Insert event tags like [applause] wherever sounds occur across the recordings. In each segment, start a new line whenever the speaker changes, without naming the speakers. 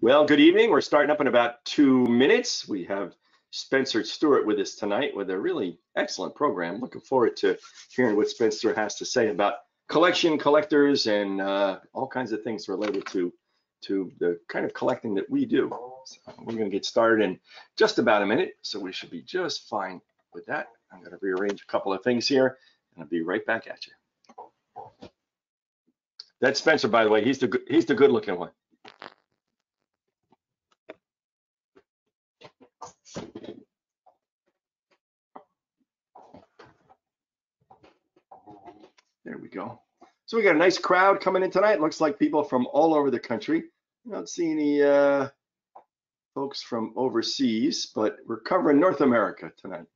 Well, good evening. We're starting up in about two minutes. We have Spencer Stuart with us tonight with a really excellent program. Looking forward to hearing what Spencer has to say about collection, collectors, and uh, all kinds of things related to to the kind of collecting that we do. So we're going to get started in just about a minute, so we should be just fine with that. I'm going to rearrange a couple of things here, and I'll be right back at you. That's Spencer, by the way. He's the good he's the good looking one. There we go. So we got a nice crowd coming in tonight. Looks like people from all over the country. I don't see any uh, folks from overseas, but we're covering North America tonight,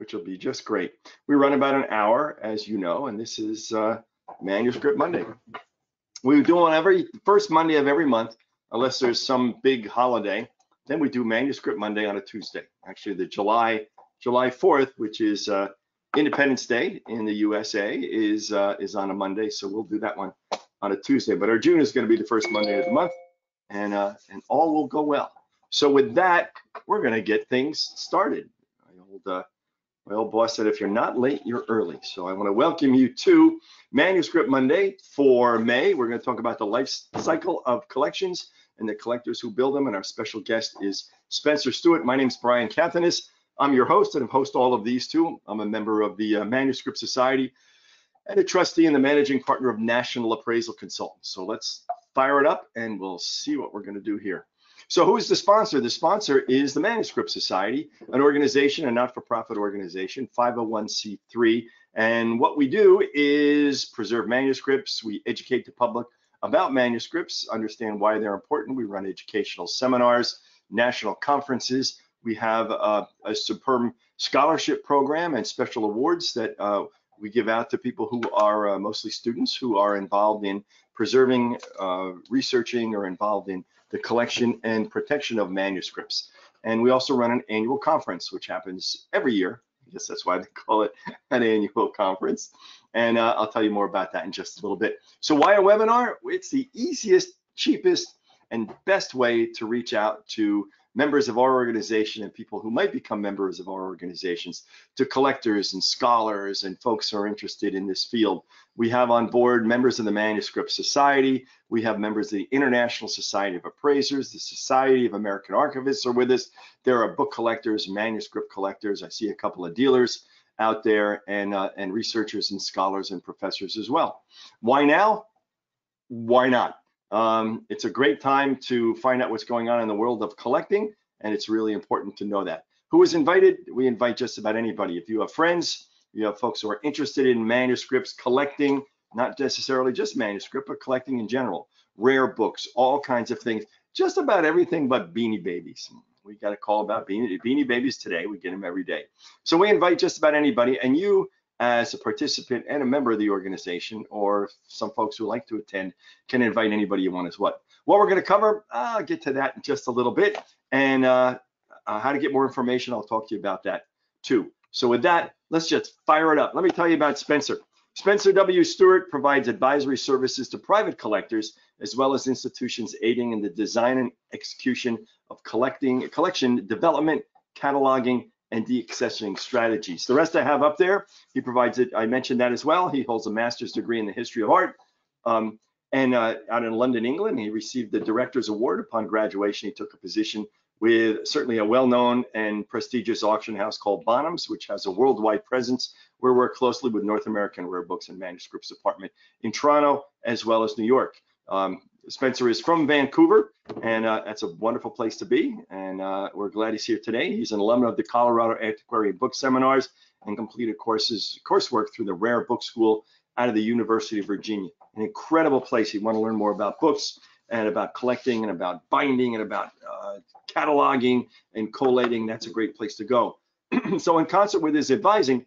which will be just great. We run about an hour, as you know, and this is uh, Manuscript Monday. We do on every first Monday of every month, unless there's some big holiday. Then we do Manuscript Monday on a Tuesday. Actually, the July July 4th, which is uh, Independence Day in the USA, is uh, is on a Monday, so we'll do that one on a Tuesday. But our June is going to be the first Monday of the month, and uh, and all will go well. So with that, we're going to get things started. My old old boss said, if you're not late, you're early. So I want to welcome you to Manuscript Monday for May. We're going to talk about the life cycle of collections and the collectors who build them. And our special guest is Spencer Stuart. My name is Brian Kathenes. I'm your host and I host all of these too. I'm a member of the uh, Manuscript Society and a trustee and the managing partner of National Appraisal Consultants. So let's fire it up and we'll see what we're going to do here. So who is the sponsor? The sponsor is the Manuscript Society, an organization, a not-for-profit organization, 501c3. And what we do is preserve manuscripts. We educate the public about manuscripts, understand why they're important. We run educational seminars, national conferences. We have a, a superb scholarship program and special awards that uh, we give out to people who are uh, mostly students who are involved in preserving, uh, researching, or involved in the collection and protection of manuscripts. And we also run an annual conference, which happens every year. I guess that's why they [laughs] call it an annual conference. And uh, I'll tell you more about that in just a little bit. So why a webinar? It's the easiest, cheapest, and best way to reach out to members of our organization and people who might become members of our organizations to collectors and scholars and folks who are interested in this field. We have on board members of the Manuscript Society. We have members of the International Society of Appraisers, the Society of American Archivists are with us. There are book collectors, manuscript collectors. I see a couple of dealers out there and, uh, and researchers and scholars and professors as well. Why now? Why not? Um, it's a great time to find out what's going on in the world of collecting, and it's really important to know that. Who is invited? We invite just about anybody. If you have friends, you have folks who are interested in manuscripts, collecting, not necessarily just manuscript, but collecting in general, rare books, all kinds of things, just about everything but beanie babies. We got a call about beanie, beanie babies today. We get them every day. So we invite just about anybody, and you as a participant and a member of the organization, or some folks who like to attend can invite anybody you want as well. What we're going to cover, I'll get to that in just a little bit, and uh, uh, how to get more information, I'll talk to you about that too. So with that, let's just fire it up. Let me tell you about Spencer. Spencer W. Stuart provides advisory services to private collectors as well as institutions aiding in the design and execution of collecting, collection development, cataloging, and deaccessioning strategies. The rest I have up there, he provides it. I mentioned that as well. He holds a master's degree in the history of art. Um, and uh, out in London, England, he received the Director's Award upon graduation. He took a position with certainly a well-known and prestigious auction house called Bonhams, which has a worldwide presence. We work closely with North American Rare Books and Manuscripts Department in Toronto, as well as New York. Um, Spencer is from Vancouver, and uh, that's a wonderful place to be. And uh, we're glad he's here today. He's an alumni of the Colorado Antiquarian Book Seminars and completed courses coursework through the Rare Book School out of the University of Virginia. An incredible place. You want to learn more about books and about collecting and about binding and about uh, cataloging and collating. That's a great place to go. [clears throat] so in concert with his advising,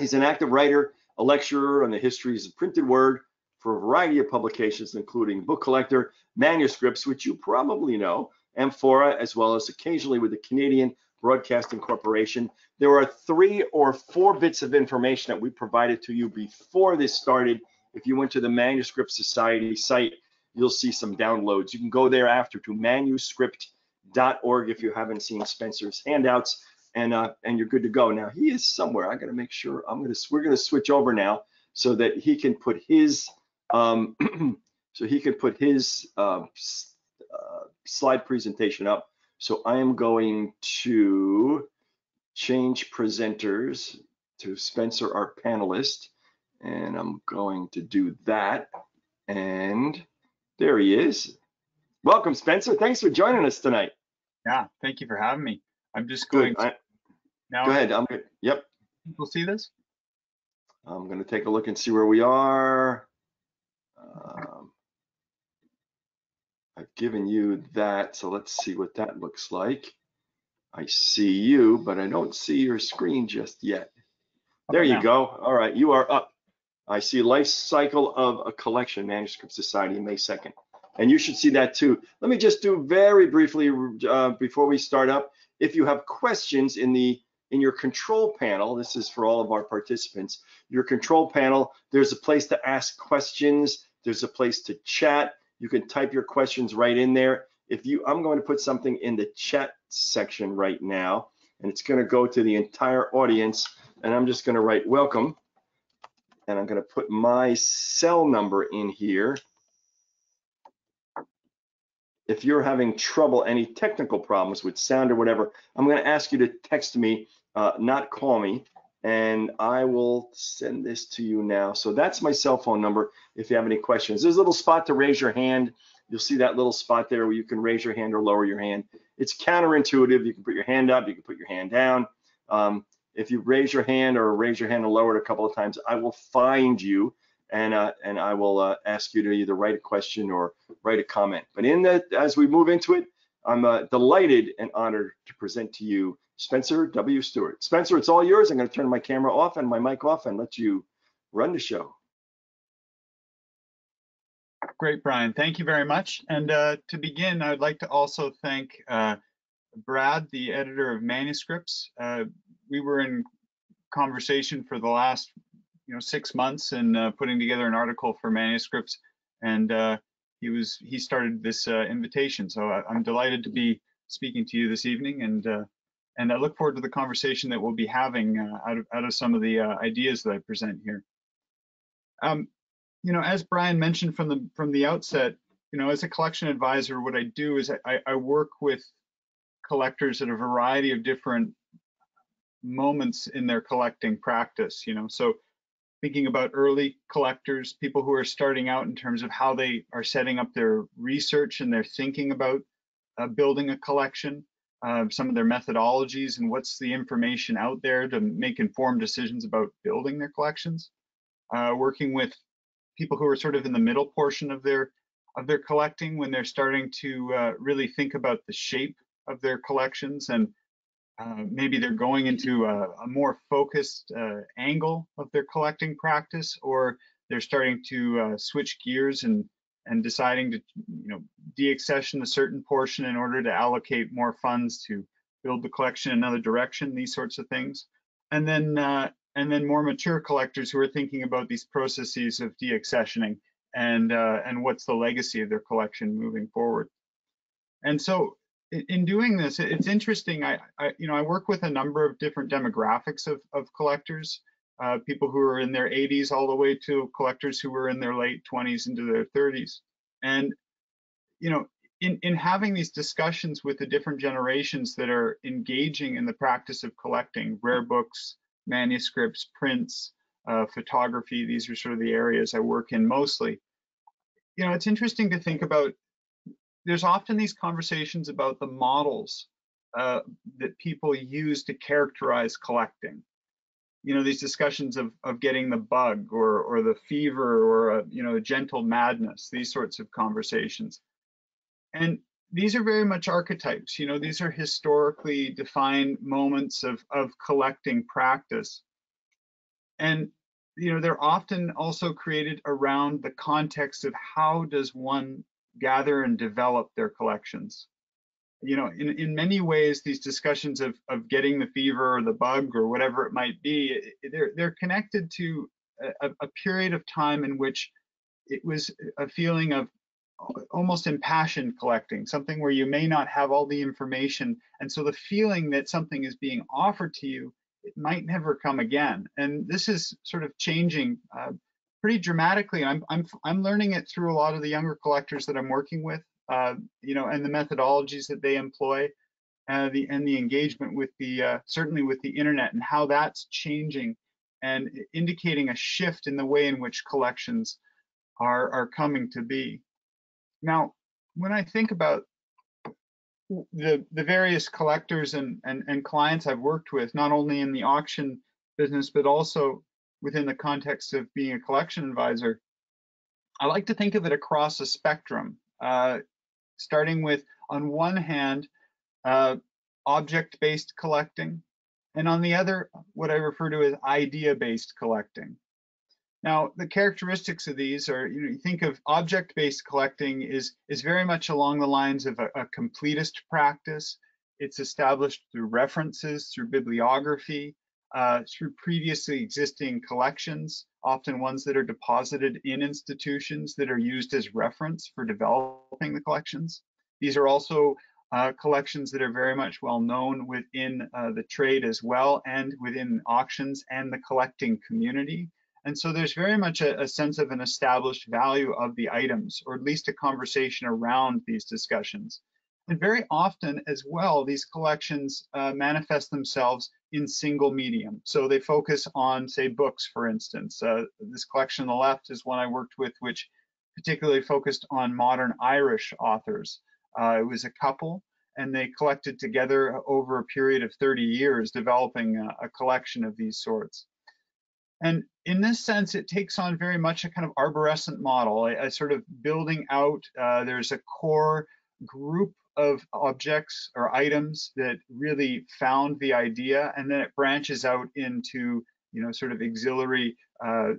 he's an active writer, a lecturer on the histories of printed word, for a variety of publications, including Book Collector, Manuscripts, which you probably know, Amphora, as well as occasionally with the Canadian Broadcasting Corporation. There are three or four bits of information that we provided to you before this started If you went to the Manuscript Society site, you'll see some downloads. You can go there after to manuscript.org if you haven't seen Spencer's handouts, and uh, and you're good to go. Now he is somewhere. I got to make sure. I'm gonna we're gonna switch over now so that he can put his um, [clears throat] so he can put his uh, uh, slide presentation up. So I am going to change presenters to Spencer, our panelist, and I'm going to do that. And there he is. Welcome, Spencer. Thanks for joining us tonight.
Yeah, thank you for having me. I'm just going
Good. I,
now.
go ahead. I'm good. Yep.
People see this?
I'm going to take a look and see where we are. Um, I've given you that, so let's see what that looks like. I see you, but I don't see your screen just yet. There you go. All right, you are up. I see life cycle of a collection, Manuscript Society, May 2nd. And you should see that too. Let me just do very briefly uh, before we start up. If you have questions in the in your control panel, this is for all of our participants, your control panel, there's a place to ask questions. There's a place to chat. You can type your questions right in there. If you, I'm going to put something in the chat section right now, and it's going to go to the entire audience. And I'm just going to write welcome, and I'm going to put my cell number in here. If you're having trouble, any technical problems with sound or whatever, I'm going to ask you to text me, uh, not call me, and I will send this to you now. So that's my cell phone number if you have any questions. There's a little spot to raise your hand. You'll see that little spot there where you can raise your hand or lower your hand. It's counterintuitive. You can put your hand up, you can put your hand down. Um, if you raise your hand or raise your hand and lower it a couple of times, I will find you and uh, and I will uh, ask you to either write a question or write a comment. But in that, as we move into it, I'm uh, delighted and honored to present to you Spencer W. Stuart. Spencer, it's all yours. I'm going to turn my camera off and my mic off and let you run the show.
Great, Brian. Thank you very much. And uh, to begin, I'd like to also thank uh, Brad, the editor of Manuscripts. Uh, we were in conversation for the last, you know, six months and uh, putting together an article for Manuscripts, and uh, he was he started this uh, invitation. So I, I'm delighted to be speaking to you this evening, and and I look forward to the conversation that we'll be having uh, out of out of some of the uh, ideas that I present here. Um, you know, as Brian mentioned from the from the outset, you know, as a collection advisor, what I do is I, I work with collectors at a variety of different moments in their collecting practice. You know, so thinking about early collectors, people who are starting out in terms of how they are setting up their research and their thinking about uh, building a collection, uh, some of their methodologies and what's the information out there to make informed decisions about building their collections. Uh, working with people who are sort of in the middle portion of their of their collecting when they're starting to uh, really think about the shape of their collections and uh, maybe they're going into a, a more focused uh, angle of their collecting practice or they're starting to uh, switch gears and and deciding to you know deaccession a certain portion in order to allocate more funds to build the collection in another direction these sorts of things and then uh, and then more mature collectors who are thinking about these processes of deaccessioning and uh, and what's the legacy of their collection moving forward. And so in, in doing this, it's interesting. I, I you know I work with a number of different demographics of, of collectors, uh, people who are in their 80s all the way to collectors who are in their late 20s into their 30s. And you know in, in having these discussions with the different generations that are engaging in the practice of collecting rare books, manuscripts, prints, uh, photography. These are sort of the areas I work in mostly. You know, it's interesting to think about. There's often these conversations about the models uh, that people use to characterize collecting. You know, these discussions of of getting the bug or or the fever or a you know a gentle madness. These sorts of conversations, and these are very much archetypes. You know, these are historically defined moments of of collecting practice and you know they're often also created around the context of how does one gather and develop their collections you know in, in many ways these discussions of, of getting the fever or the bug or whatever it might be they're, they're connected to a, a period of time in which it was a feeling of almost impassioned collecting, something where you may not have all the information. And so the feeling that something is being offered to you, it might never come again. And this is sort of changing uh, pretty dramatically. I'm, I'm, I'm learning it through a lot of the younger collectors that I'm working with, uh, you know, and the methodologies that they employ. Uh, the and the engagement with the uh, certainly with the internet and how that's changing and indicating a shift in the way in which collections are are coming to be. Now, when I think about the the various collectors and, and, and clients I've worked with, not only in the auction business, but also within the context of being a collection advisor, I like to think of it across a spectrum, uh, starting with, on one hand, uh, object-based collecting, and on the other, what I refer to as idea-based collecting. Now, the characteristics of these are, you know, you think of object-based collecting is, is very much along the lines of a, a completist practice. It's established through references, through bibliography, uh, through previously existing collections, often ones that are deposited in institutions that are used as reference for developing the collections. These are also uh, collections that are very much well known within uh, the trade as well and within auctions and the collecting community. And so there's very much a, a, sense of an established value of the items, or at least a conversation around these discussions. And very often as well, these collections uh, manifest themselves in single medium. So they focus on, say, books, for instance. Uh, this collection on the left is one I worked with, which particularly focused on modern Irish authors. Uh, it was a couple, and they collected together over a period of 30 years, developing a, a collection of these sorts. And in this sense, it takes on very much a kind of arborescent model, a, a sort of building out. Uh, there's a core group of objects or items that really found the idea, and then it branches out into, you know, sort of auxiliary uh,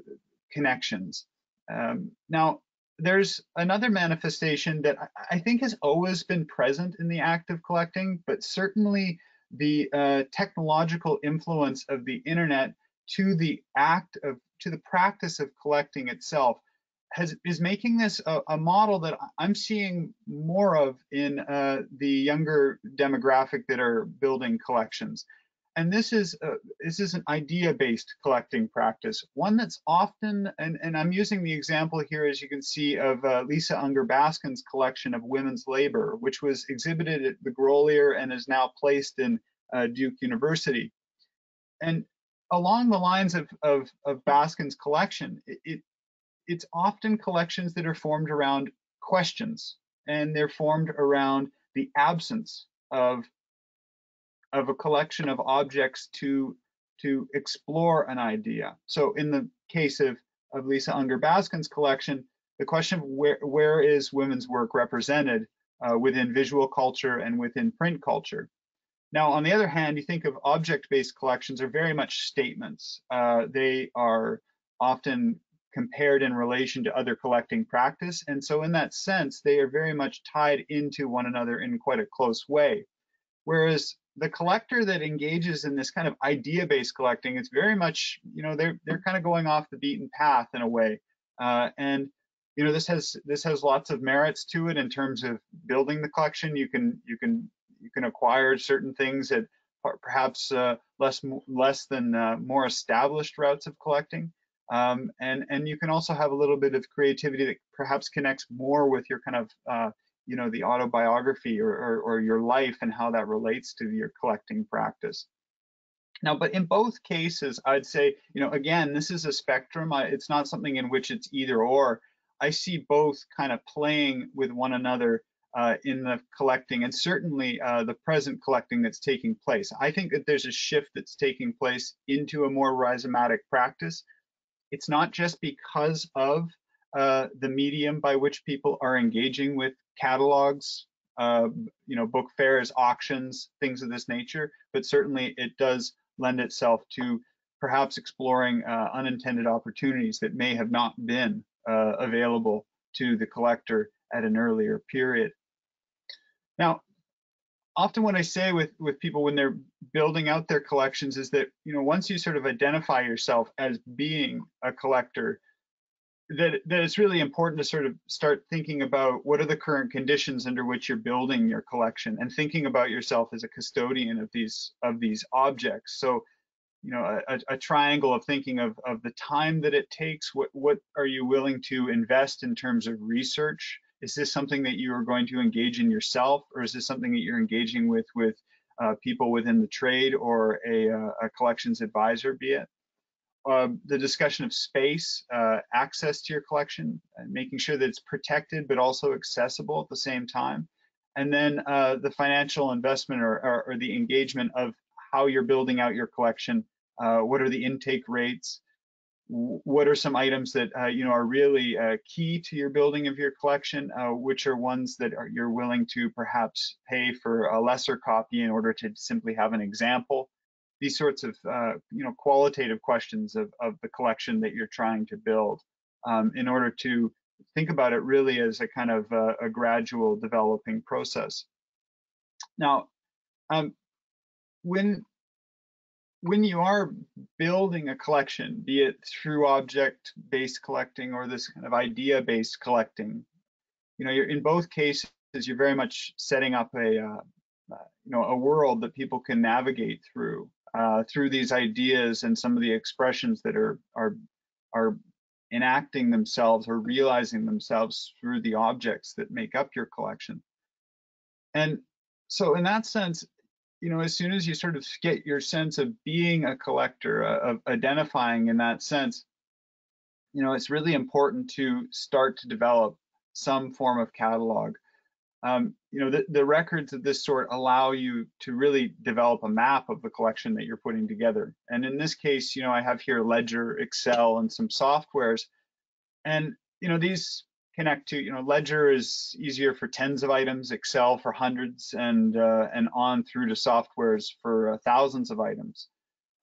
connections. Um, now, there's another manifestation that I think has always been present in the act of collecting, but certainly the uh, technological influence of the internet to the act of to the practice of collecting itself has is making this a, a model that I'm seeing more of in uh, the younger demographic that are building collections. And this is uh, this is an idea-based collecting practice, one that's often and, and I'm using the example here, as you can see, of uh, Lisa Unger Baskin's collection of women's labor, which was exhibited at the Grolier and is now placed in uh, Duke University. And along the lines of, of, of Baskin's collection, it, it's often collections that are formed around questions and they're formed around the absence of, of a collection of objects to, to explore an idea. So in the case of, of Lisa Unger Baskin's collection, the question of where, where is women's work represented uh, within visual culture and within print culture. Now, on the other hand, you think of object-based collections are very much statements. Uh, they are often compared in relation to other collecting practice. And so in that sense, they are very much tied into one another in quite a close way. Whereas the collector that engages in this kind of idea-based collecting, it's very much, you know, they're they're kind of going off the beaten path in a way. Uh, and you know, this has this has lots of merits to it in terms of building the collection. You can you can you can acquire certain things at perhaps uh, less less than uh, more established routes of collecting. Um, and and you can also have a little bit of creativity that perhaps connects more with your kind of uh, you know the autobiography or, or, or your life and how that relates to your collecting practice. Now, but in both cases, I'd say you know again this is a spectrum. I, it's not something in which it's either or. I see both kind of playing with one another uh, in the collecting and certainly uh, the present collecting that's taking place. I think that there's a shift that's taking place into a more rhizomatic practice. It's not just because of uh, the medium by which people are engaging with catalogs, uh, you know, book fairs, auctions, things of this nature, but certainly it does lend itself to perhaps exploring uh, unintended opportunities that may have not been uh, available to the collector at an earlier period. Now, often what I say with with people when they're building out their collections is that you know once you sort of identify yourself as being a collector, that that it's really important to sort of start thinking about what are the current conditions under which you're building your collection and thinking about yourself as a custodian of these of these objects. So you know a, a triangle of thinking of of the time that it takes what what are you willing to invest in terms of research is this something that you are going to engage in yourself, or is this something that you're engaging with with uh, people within the trade or a, uh, a collections advisor, be it? Uh, the discussion of space, uh, access to your collection, making sure that it's protected but also accessible at the same time. And then uh, the financial investment or, or, or, the engagement of how you're building out your collection. Uh, what are the intake rates? What are some items that uh, you know are really uh, key to your building of your collection? Uh, which are ones that are, you're willing to perhaps pay for a lesser copy in order to simply have an example? These sorts of uh, you know qualitative questions of, of the collection that you're trying to build um, in order to think about it really as a kind of a, a gradual developing process. Now um, when when you are building a collection, be it through object-based collecting or this kind of idea-based collecting, you know, you're in both cases, you're very much setting up a, uh, uh, you know, a world that people can navigate through, uh, through these ideas and some of the expressions that are are are enacting themselves or realizing themselves through the objects that make up your collection. And so, in that sense, you know, as soon as you sort of get your sense of being a collector, uh, of identifying in that sense, you know, it's really important to start to develop some form of catalog. Um, you know, the, the records of this sort allow you to really develop a map of the collection that you're putting together. And in this case, you know, I have here Ledger, Excel, and some softwares. And, you know, these connect to, you know, Ledger is easier for tens of items, Excel for hundreds, and uh, and on through to softwares for uh, thousands of items.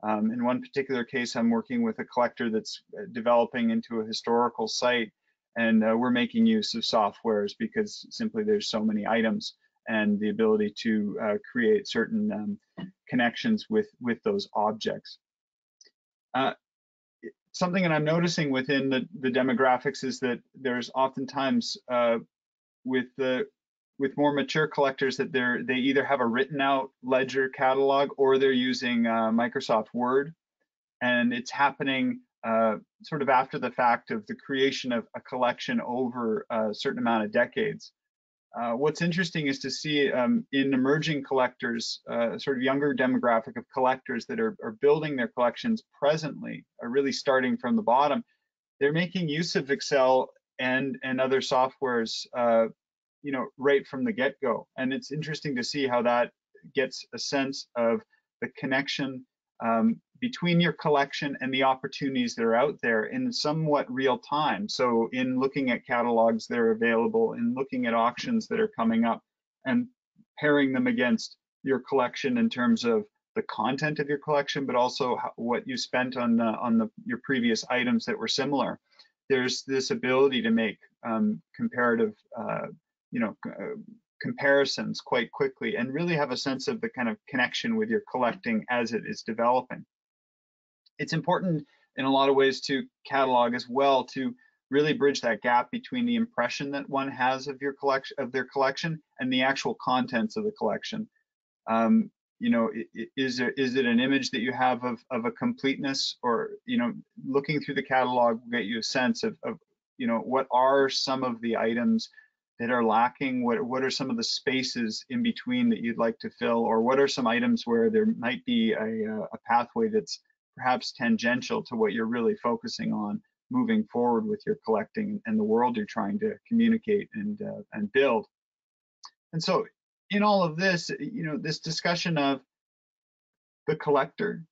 Um, in one particular case, I'm working with a collector that's uh, developing into a historical site, and uh, we're making use of softwares because simply there's so many items and the ability to uh, create certain um, connections with with those objects. Uh, something that I'm noticing within the, the demographics is that there's oftentimes uh, with the with more mature collectors that they're they either have a written out ledger catalog or they're using uh, Microsoft Word, and it's happening uh, sort of after the fact of the creation of a collection over a certain amount of decades. Uh, what's interesting is to see um, in emerging collectors, uh, sort of younger demographic of collectors that are, are building their collections presently, are really starting from the bottom. They're making use of Excel and and other softwares, uh, you know, right from the get-go. And it's interesting to see how that gets a sense of the connection um, between your collection and the opportunities that are out there in somewhat real time. So in looking at catalogs that are available, in looking at auctions that are coming up and pairing them against your collection in terms of the content of your collection, but also what you spent on the, on the, your previous items that were similar. There's this ability to make um, comparative, uh, you know, uh, comparisons quite quickly and really have a sense of the kind of connection with your collecting as it is developing. It's important in a lot of ways to catalog as well to really bridge that gap between the impression that one has of your collection of their collection and the actual contents of the collection. Um, you know, is there is it an image that you have of of a completeness, or you know, looking through the catalog will get you a sense of, of you know what are some of the items that are lacking? What, what are some of the spaces in between that you'd like to fill? Or what are some items where there might be a, a pathway that's perhaps tangential to what you're really focusing on moving forward with your collecting and the world you're trying to communicate and, uh, and build? And so in all of this, you know, this discussion of the collector,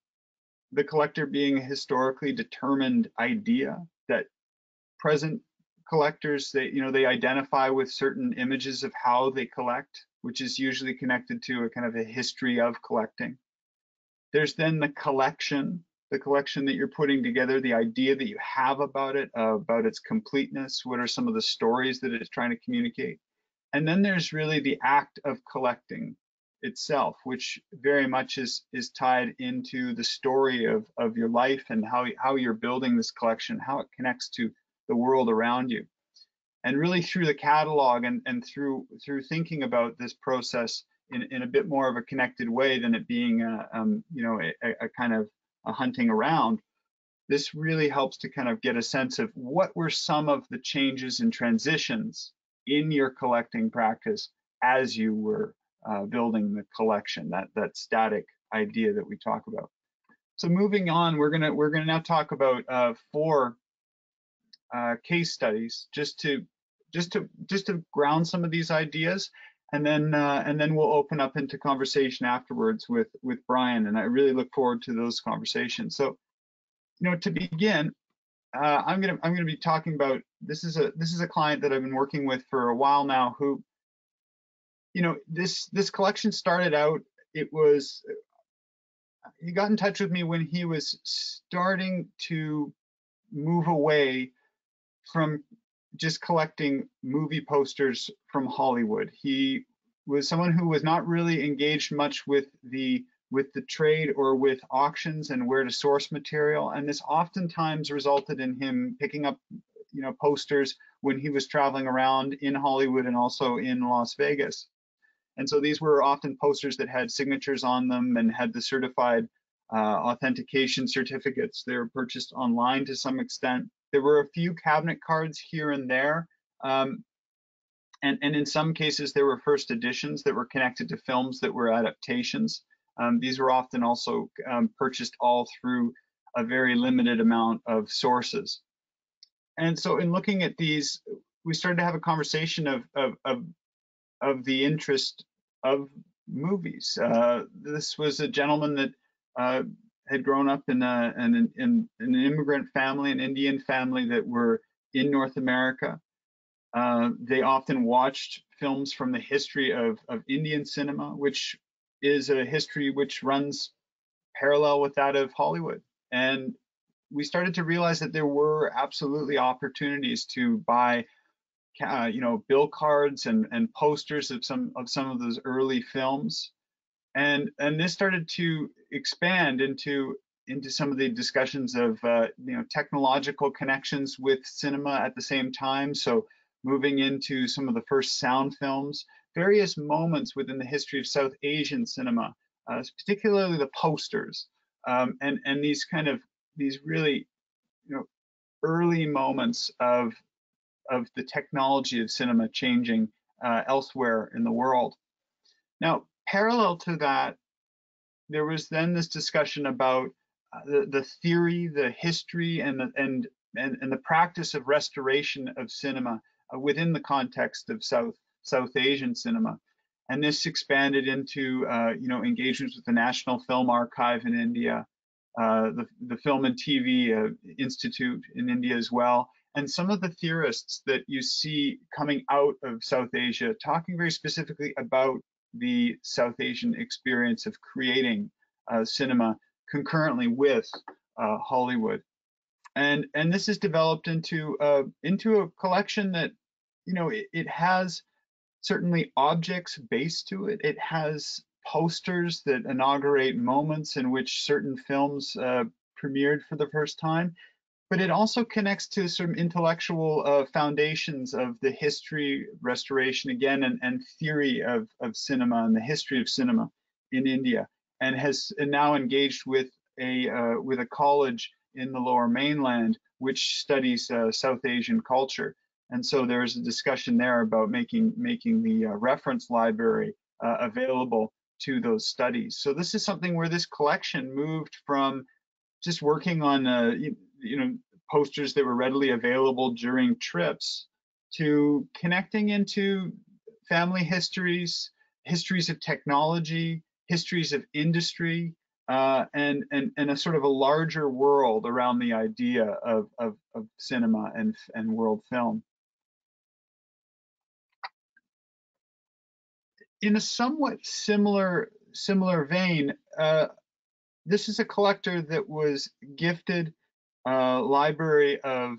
the collector being a historically determined idea that present collectors they you know they identify with certain images of how they collect which is usually connected to a kind of a history of collecting there's then the collection the collection that you're putting together the idea that you have about it uh, about its completeness what are some of the stories that it's trying to communicate and then there's really the act of collecting itself, which very much is is tied into the story of of your life and how how you're building this collection, how it connects to the world around you. And really through the catalog and, and through through thinking about this process in, in a bit more of a connected way than it being a, um, you know a, a kind of a hunting around, this really helps to kind of get a sense of what were some of the changes and transitions in your collecting practice as you were uh, building the collection, that that static idea that we talk about. So moving on, we're gonna we're gonna now talk about uh, four uh, case studies just to just to just to ground some of these ideas, and then uh, and then we'll open up into conversation afterwards with with Brian, and I really look forward to those conversations. So, you know, to begin, uh, I'm gonna I'm gonna be talking about this is a this is a client that I've been working with for a while now who you know, this this collection started out. It was he got in touch with me when he was starting to move away from just collecting movie posters from Hollywood. He was someone who was not really engaged much with the with the trade or with auctions and where to source material and this oftentimes resulted in him picking up you know posters when he was traveling around in Hollywood and also in Las Vegas and so these were often posters that had signatures on them and had the certified uh, authentication certificates. They were purchased online to some extent. There were a few cabinet cards here and there. Um, and, and in some cases, there were first editions that were connected to films that were adaptations. Um, these were often also um, purchased all through a very limited amount of sources. And so in looking at these, we started to have a conversation of, of, of, of the interest of movies. Uh, this was a gentleman that uh, had grown up in, a, in, in, in, an immigrant family, an Indian family that were in North America. Uh, they often watched films from the history of, of Indian cinema, which is a history which runs parallel with that of Hollywood. And we started to realize that there were absolutely opportunities to buy uh, you know, bill cards and, and posters of some of some of those early films, and and this started to expand into into some of the discussions of uh, you know technological connections with cinema at the same time. So moving into some of the first sound films, various moments within the history of South Asian cinema, uh, particularly the posters, um, and and these kind of these really you know early moments of of the technology of cinema changing uh, elsewhere in the world. Now, parallel to that, there was then this discussion about uh, the, the theory, the history, and the, and, and, and the practice of restoration of cinema uh, within the context of South South Asian cinema. And this expanded into, uh, you know, engagements with the National Film Archive in India, uh, the, the Film and TV uh, Institute in India as well, and some of the theorists that you see coming out of South Asia talking very specifically about the South Asian experience of creating uh, cinema concurrently with uh, Hollywood. And, and this is developed into, uh, into a collection that, you know, it, it has certainly objects based to it. It has posters that inaugurate moments in which certain films uh, premiered for the first time but it also connects to some intellectual uh, foundations of the history, restoration again, and, and theory of, of cinema and the history of cinema in India, and has now engaged with a uh, with a college in the Lower Mainland which studies uh, South Asian culture. And so there's a discussion there about making making the uh, reference library uh, available to those studies. So this is something where this collection moved from just working on uh, you know posters that were readily available during trips to connecting into family histories, histories of technology, histories of industry, uh, and, and, and a sort of a larger world around the idea of, of, of cinema and, and world film. In a somewhat similar similar vein, uh, this is a collector that was gifted uh, Library of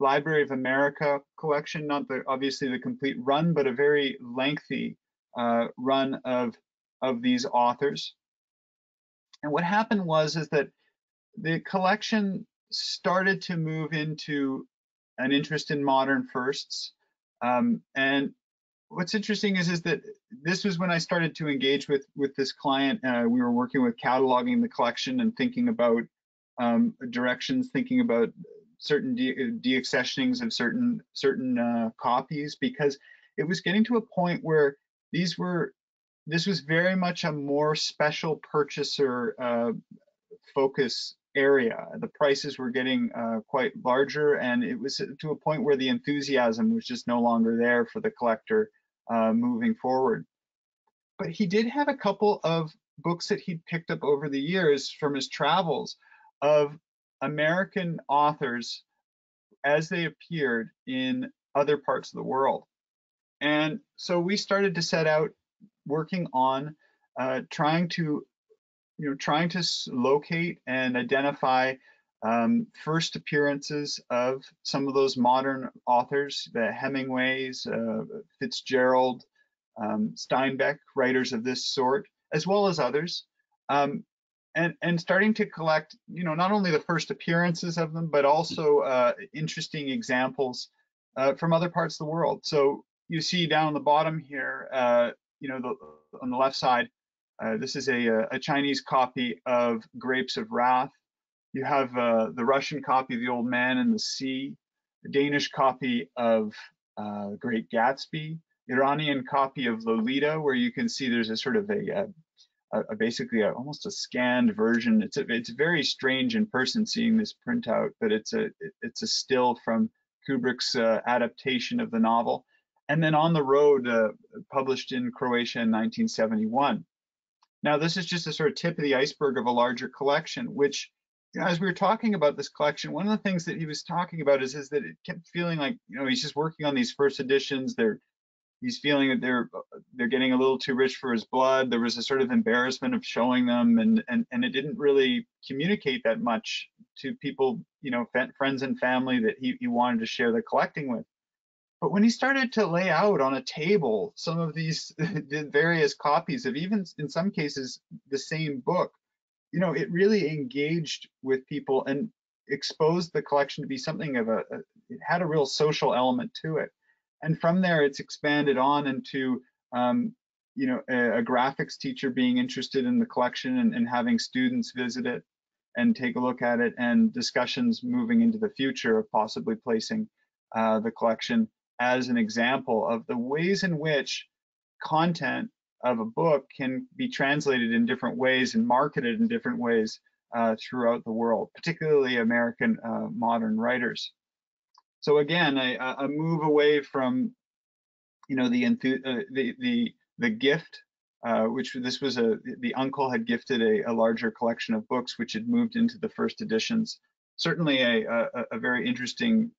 Library of America collection, not the obviously the complete run, but a very lengthy uh, run of of these authors. And what happened was is that the collection started to move into an interest in modern firsts. Um, and what's interesting is is that this was when I started to engage with with this client. Uh, we were working with cataloging the collection and thinking about um, directions, thinking about certain de deaccessionings of certain certain uh, copies because it was getting to a point where these were this was very much a more special purchaser uh, focus area. The prices were getting uh, quite larger, and it was to a point where the enthusiasm was just no longer there for the collector uh, moving forward. But he did have a couple of books that he'd picked up over the years from his travels of American authors as they appeared in other parts of the world. And so we started to set out working on uh, trying to, you know, trying to locate and identify um, first appearances of some of those modern authors, the Hemingways, uh, Fitzgerald, um, Steinbeck, writers of this sort, as well as others, um, and and starting to collect, you know, not only the first appearances of them, but also uh, interesting examples uh, from other parts of the world. So you see down the bottom here, uh, you know, the, on the left side, uh, this is a, a Chinese copy of Grapes of Wrath. You have uh, the Russian copy of The Old Man and the Sea, a Danish copy of uh, Great Gatsby, Iranian copy of Lolita, where you can see there's a sort of a, a, a basically a, almost a scanned version. It's a, it's very strange in person seeing this printout, but it's a it's a still from Kubrick's uh, adaptation of the novel and then On the Road, uh, published in Croatia in 1971. Now, this is just a sort of tip of the iceberg of a larger collection, which, you know, as we were talking about this collection, one of the things that he was talking about is, is that it kept feeling like, you know, he's just working on these first editions. They're, he's feeling that they're, they're getting a little too rich for his blood. There was a sort of embarrassment of showing them, and, and, and it didn't really communicate that much to people, you know, friends and family that he, he wanted to share the collecting with. But when he started to lay out on a table some of these [laughs] the various copies of even in some cases the same book, you know, it really engaged with people and exposed the collection to be something of a, a it had a real social element to it. And from there, it's expanded on into um, you know a, a, graphics teacher being interested in the collection and, and having students visit it and take a look at it and discussions moving into the future of possibly placing uh, the collection as an example of the ways in which content of a book can be translated in different ways and marketed in different ways uh, throughout the world, particularly American uh, modern writers. So again, a, a, move away from, you know, the uh, the the the gift, uh, which this was a the uncle had gifted a, a, larger collection of books, which had moved into the first editions. Certainly a, a, a very interesting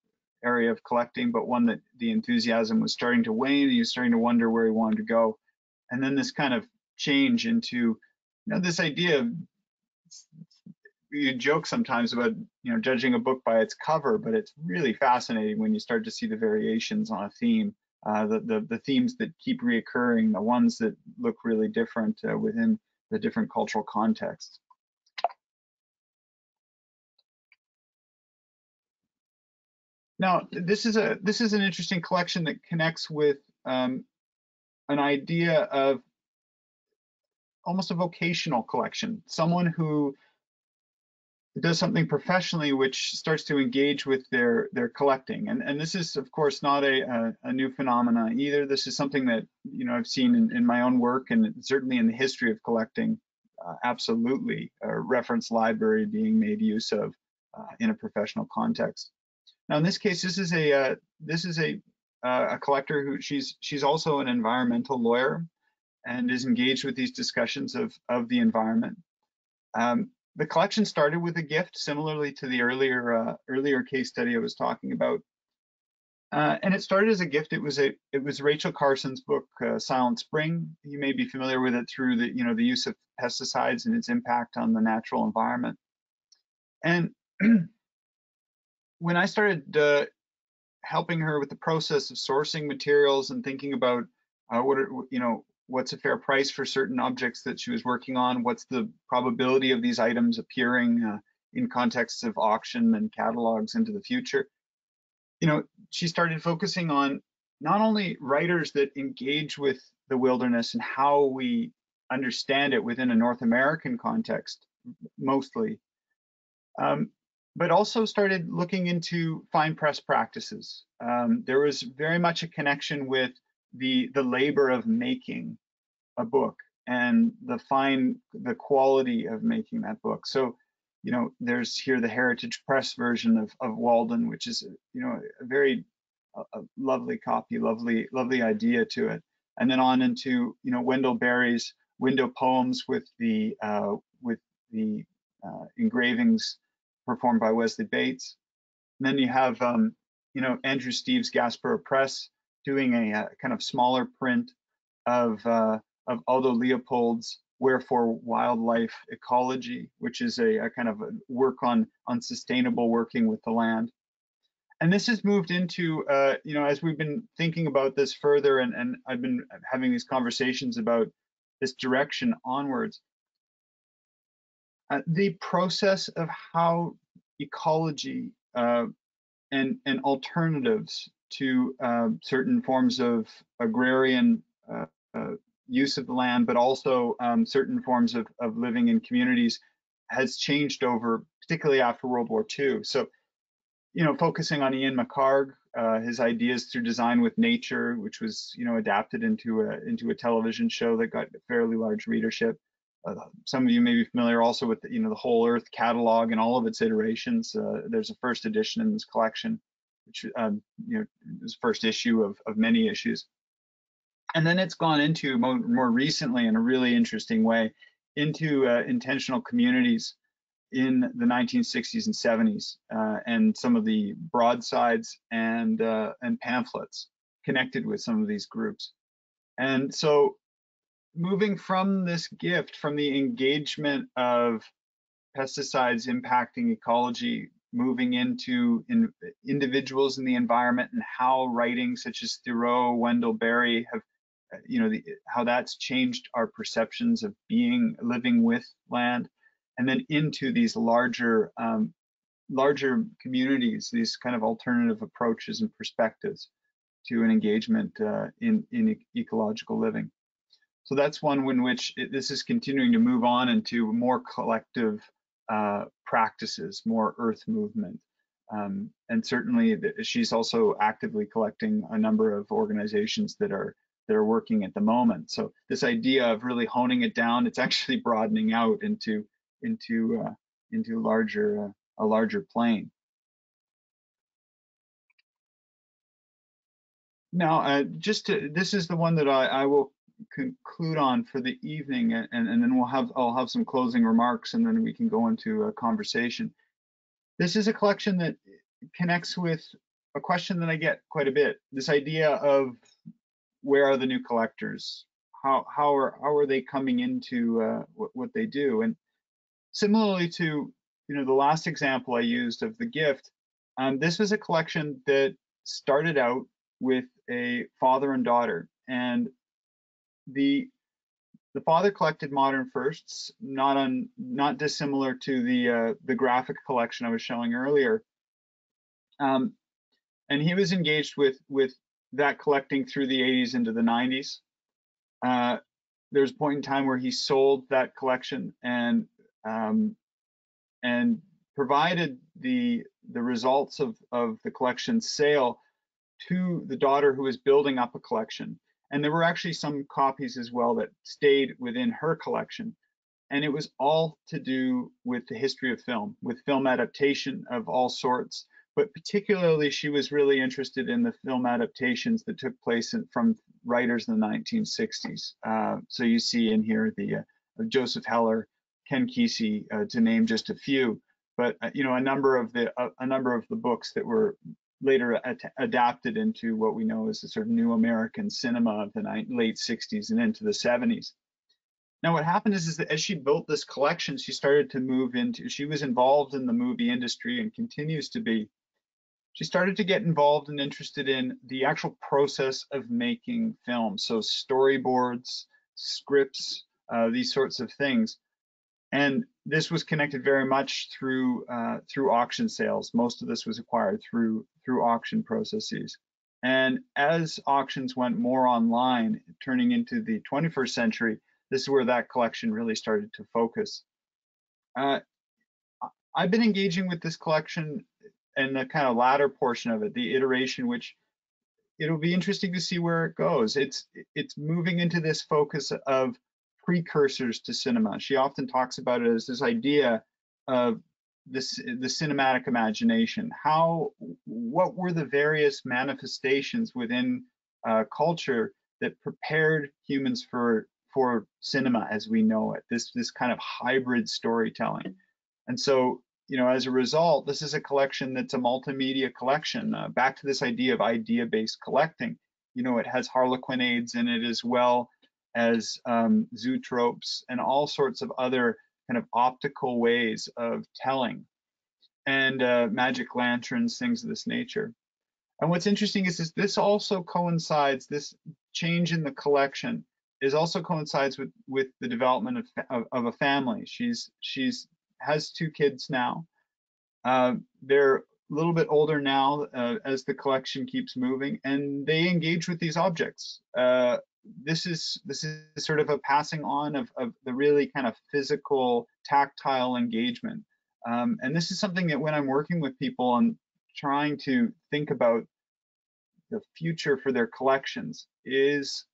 area of collecting, but one that the enthusiasm was starting to wane. and He was starting to wonder where he wanted to go. And then this kind of change into, you know, this idea of you joke sometimes about, you know, judging a book by its cover, but it's really fascinating when you start to see the variations on a theme, uh, the, the, the themes that keep reoccurring, the ones that look really different uh, within the different cultural contexts. Now, this is a this is an interesting collection that connects with um, an idea of almost a vocational collection. Someone who does something professionally which starts to engage with their their collecting. And and this is of course not a a, a new phenomena either. This is something that you know i've seen in, in my own work and certainly in the history of collecting uh, absolutely a reference library being made use of uh, in a professional context. Now, in this case, this is a uh, this is a uh, a collector who she's she's also an environmental lawyer and is engaged with these discussions of of the environment. Um, the collection started with a gift, similarly to the earlier uh, earlier case study I was talking about. Uh, and it started as a gift. It was a it was Rachel Carson's book, uh, Silent Spring. You may be familiar with it through the you know the use of pesticides and its impact on the natural environment. And [clears throat] when I started uh, helping her with the process of sourcing materials and thinking about uh, what are, you know what's a fair price for certain objects that she was working on? What's the probability of these items appearing uh, in contexts of auction and catalogs into the future? You know, she started focusing on not only writers that engage with the wilderness and how we understand it within a North American context, mostly, um, but also started looking into fine press practices. Um, there was very much a connection with the the labor of making a book and the fine the quality of making that book. So, you know, there's here the Heritage Press version of of Walden, which is you know a very a, lovely copy, lovely lovely idea to it, and then on into you know Wendell Berry's window poems with the uh, with the uh, engravings performed by Wesley Bates. And then you have, um, you know, Andrew Steeves' Gaspereau Press doing a, a, kind of smaller print of uh, of Aldo Leopold's Wherefore Wildlife Ecology, which is a, a kind of a work on on sustainable working with the land. And this has moved into, uh, you know, as we've been thinking about this further, and, and I've been having these conversations about this direction onwards, uh, the process of how ecology uh, and, and alternatives to uh, certain forms of agrarian uh, uh, use of the land, but also um, certain forms of, of living in communities has changed over, particularly after World War II. So, you know, focusing on Ian McHarg, uh, his ideas through design with nature, which was, you know, adapted into a into a television show that got fairly large readership. Uh, some of you may be familiar also with the, you know the whole Earth catalog and all of its iterations. Uh, there's a first edition in this collection, which um, you know is first issue of of many issues, and then it's gone into more, more recently in a really interesting way into uh, intentional communities in the 1960s and 70s, uh, and some of the broadsides and uh, and pamphlets connected with some of these groups, and so moving from this gift, from the engagement of pesticides impacting ecology, moving into in, individuals in the environment and how writing such as Thoreau, Wendell Berry have, you know, the, how that's changed our perceptions of being, living with land, and then into these larger, um, larger communities, these kind of alternative approaches and perspectives to an engagement uh, in, in ecological living. So that's one in which it, this is continuing to move on into more collective uh, practices, more earth movement. Um, and certainly the, she's also actively collecting a number of organizations that are that are working at the moment. So this idea of really honing it down, it's [laughs] actually broadening out into into uh, into larger uh, a larger plane. Now, uh, just to, this is the one that I, I will conclude on for the evening, and, and, then we'll have I'll have some closing remarks, and then we can go into a conversation. This is a collection that connects with a question that I get quite a bit. This idea of where are the new collectors? How how are how are they coming into uh, what, what they do? And similarly to you know the last example I used of the gift, um, this was a collection that started out with a father and daughter, and the the father collected modern firsts, not on not dissimilar to the uh, the graphic collection I was showing earlier. Um, and he was engaged with with that collecting through the 80s into the 90s. Uh, there's a point in time where he sold that collection and um, and provided the the results of of the collection sale to the daughter who was building up a collection and there were actually some copies as well that stayed within her collection. And it was all to do with the history of film, with film adaptation of all sorts. But particularly, she was really interested in the film adaptations that took place in, from writers in the 1960s. Uh, so you see in here the uh, Joseph Heller, Ken Kesey, uh, to name just a few. But uh, you know, a number of the a number of the books that were later adapted into what we know as the sort of new American cinema of the late 60s and into the 70s. Now, what happened is, is that as she built this collection, she started to move into, she was involved in the movie industry and continues to be. She started to get involved and interested in the actual process of making films. So storyboards, scripts, uh, these sorts of things. And this was connected very much through uh, through auction sales. Most of this was acquired through through auction processes. And as auctions went more online, turning into the 21st century, this is where that collection really started to focus. Uh, I've been engaging with this collection and the kind of latter portion of it, the iteration, which it'll be interesting to see where it goes. It's it's moving into this focus of precursors to cinema. She often talks about it as this idea of this the cinematic imagination. How what were the various manifestations within uh, culture that prepared humans for for cinema as we know it? This this kind of hybrid storytelling. And so you know, as a result, this is a collection that's a multimedia collection. Uh, back to this idea of idea-based collecting. You know, it has harlequinades in it as well as um, zoetropes and all sorts of other kind of optical ways of telling and uh, magic lanterns, things of this nature. And what's interesting is, is this also coincides, this change in the collection is also coincides with, with the development of, of, of a family. She's, she's has two kids now. Uh, they're a little bit older now uh, as the collection keeps moving, and they engage with these objects. Uh, this is this is sort of a passing on of, of the really kind of physical, tactile engagement. Um, and this is something that when I'm working with people and trying to think about the future for their collections is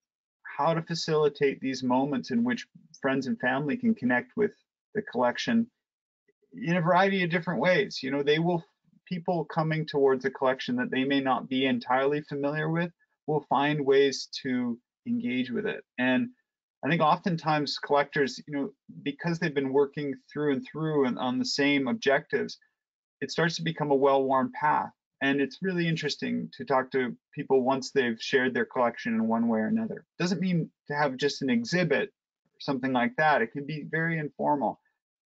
how to facilitate these moments in which friends and family can connect with the collection in a variety of different ways. You know, they will people coming towards a collection that they may not be entirely familiar with will find ways to engage with it. And I think oftentimes collectors, you know, because they've been working through and through and on the same objectives, it starts to become a well-worn path. And it's really interesting to talk to people once they've shared their collection in one way or another. Doesn't mean to have just an exhibit or something like that. It can be very informal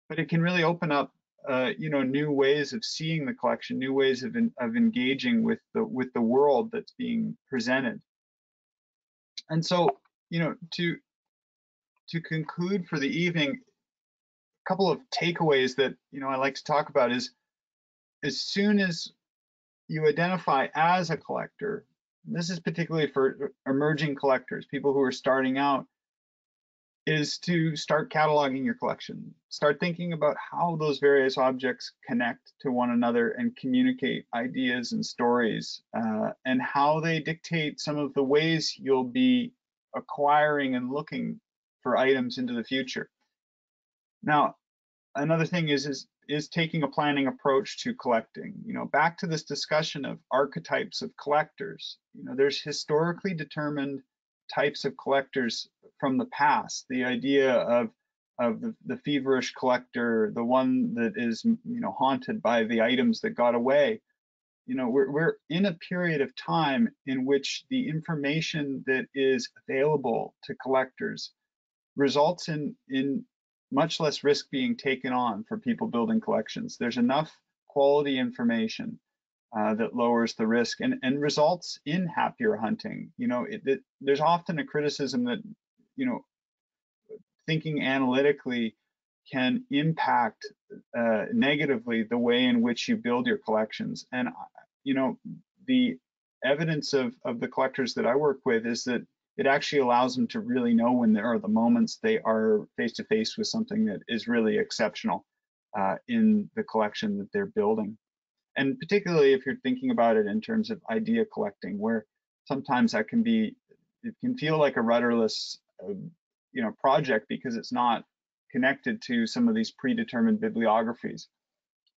but it can really open up uh, you know new ways of seeing the collection new ways of, in, of engaging with the with the world that's being presented and so you know to to conclude for the evening a couple of takeaways that you know i like to talk about is as soon as you identify as a collector this is particularly for emerging collectors people who are starting out is to start cataloging your collection. Start thinking about how those various objects connect to one another and communicate ideas and stories, uh, and how they dictate some of the ways you'll be acquiring and looking for items into the future. Now, another thing is is is taking a planning approach to collecting. You know, back to this discussion of archetypes of collectors. You know, there's historically determined types of collectors from the past. The idea of of the, the feverish collector, the one that is you know haunted by the items that got away. You know, we're we're in a period of time in which the information that is available to collectors results in in much less risk being taken on for people building collections. There's enough quality information uh, that lowers the risk and, and results in happier hunting. You know, it, it, there's often a criticism that, you know, thinking analytically can impact uh, negatively the way in which you build your collections. And, uh, you know, the evidence of, of the collectors that I work with is that it actually allows them to really know when there are the moments they are face to face with something that is really exceptional uh, in the collection that they're building and particularly if you're thinking about it in terms of idea collecting where sometimes that can be it can feel like a rudderless uh, you know project because it's not connected to some of these predetermined bibliographies.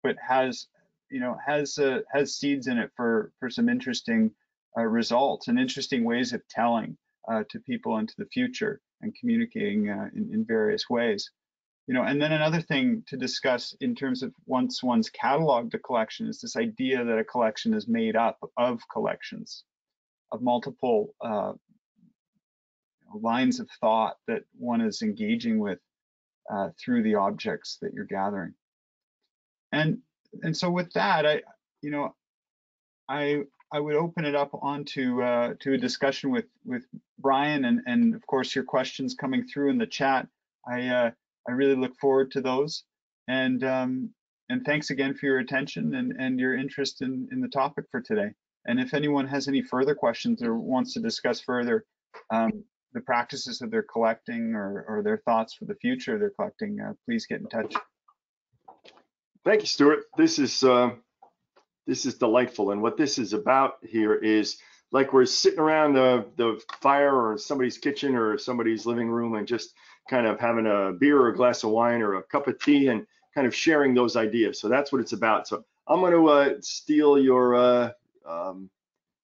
But has you know has uh, has seeds in it for for some interesting uh, results and interesting ways of telling uh, to people into the future and communicating uh, in, in various ways you know and then another thing to discuss in terms of once one's cataloged a collection is this idea that a collection is made up of collections of multiple uh, lines of thought that one is engaging with uh, through the objects that you're gathering and and so with that i you know i I would open it up onto uh, to a discussion with with Brian and and of course your questions coming through in the chat. I uh, I really look forward to those. And um, and thanks again for your attention and and your interest in in the topic for today. And if anyone has any further questions or wants to discuss further um, the practices that they're collecting or, or their thoughts for the future they're collecting, uh, please get in touch.
Thank you, Stuart. This is uh, this is delightful, and what this is about here is like we're sitting around the the fire or somebody's kitchen or somebody's living room and just kind of having a beer or a glass of wine or a cup of tea and kind of sharing those ideas. So that's what it's about. So I'm going to uh, steal your uh, um,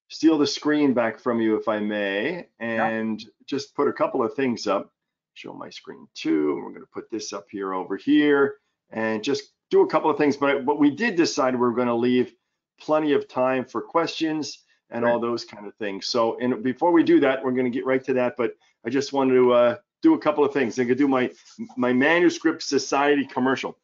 steal the screen back from you if I may, and yeah. just put a couple of things up. Show my screen too. And we're going to put this up here over here and just do a couple of things, but but we did decide we are going to leave plenty of time for questions and right. all those kind of things. So, and before we do that, we're going to get right to that. But I just wanted to uh, do a couple of things. I could do my my manuscript society commercial.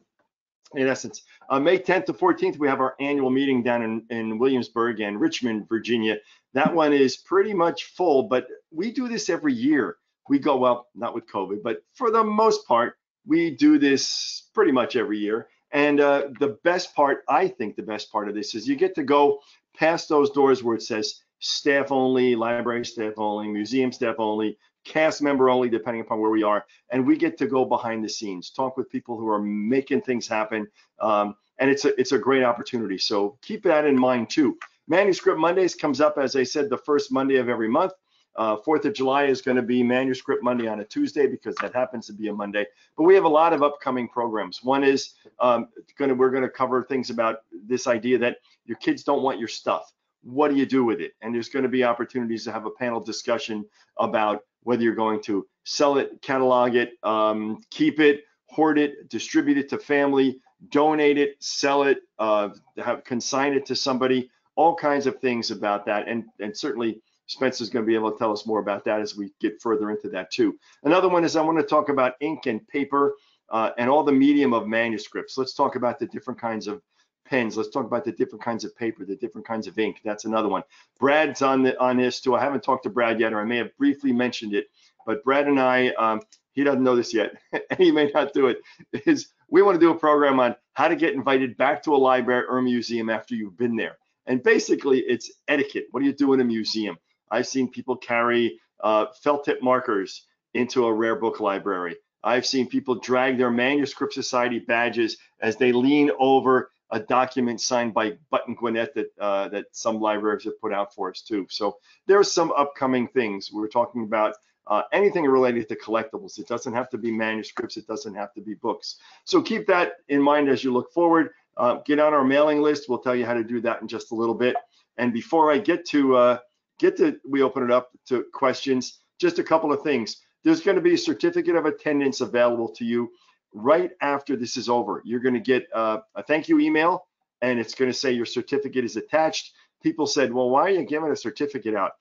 In essence, May 10th to 14th, we have our annual meeting down in, in Williamsburg and Richmond, Virginia. That one is pretty much full, but we do this every year. We go, well, not with COVID, but for the most part, we do this pretty much every year. And uh, the best part, I think the best part of this is you get to go past those doors where it says staff only, library staff only, museum staff only, cast member only, depending upon where we are. And we get to go behind the scenes, talk with people who are making things happen. Um, and it's a, it's a great opportunity. So keep that in mind too. Manuscript Mondays comes up, as I said, the first Monday of every month. Uh, Fourth of July is going to be Manuscript Monday on a Tuesday because that happens to be a Monday. But we have a lot of upcoming programs. One is um, going to we're going to cover things about this idea that your kids don't want your stuff. What do you do with it? And there's going to be opportunities to have a panel discussion about whether you're going to sell it, catalog it, um, keep it, hoard it, distribute it to family, donate it, sell it, uh, have consign it to somebody. All kinds of things about that, and and certainly Spencer's going to be able to tell us more about that as we get further into that too. Another one is I want to talk about ink and paper uh, and all the medium of manuscripts. Let's talk about the different kinds of pens. Let's talk about the different kinds of paper, the different kinds of ink. That's another one. Brad's on the, on this too. I haven't talked to Brad yet, or I may have briefly mentioned it, but Brad and I, um, he doesn't know this yet, [laughs] and he may not do it. Is we want to do a program on how to get invited back to a library or a museum after you've been there. And basically, it's etiquette. What do you do in a museum? I've seen people carry uh, felt tip markers into a rare book library. I've seen people drag their Manuscript Society badges as they lean over a document signed by Button Gwinnett that uh, that some libraries have put out for us too. So there are some upcoming things. We were talking about uh, anything related to collectibles. It doesn't have to be manuscripts. It doesn't have to be books. So keep that in mind as you look forward. Uh, get on our mailing list. We'll tell you how to do that in just a little bit. And before I get to uh, get to, we open it up to questions. Just a couple of things. There's going to be a certificate of attendance available to you right after this is over. You're going to get a thank you email and it's going to say your certificate is attached. People said, well, why are you giving a certificate out?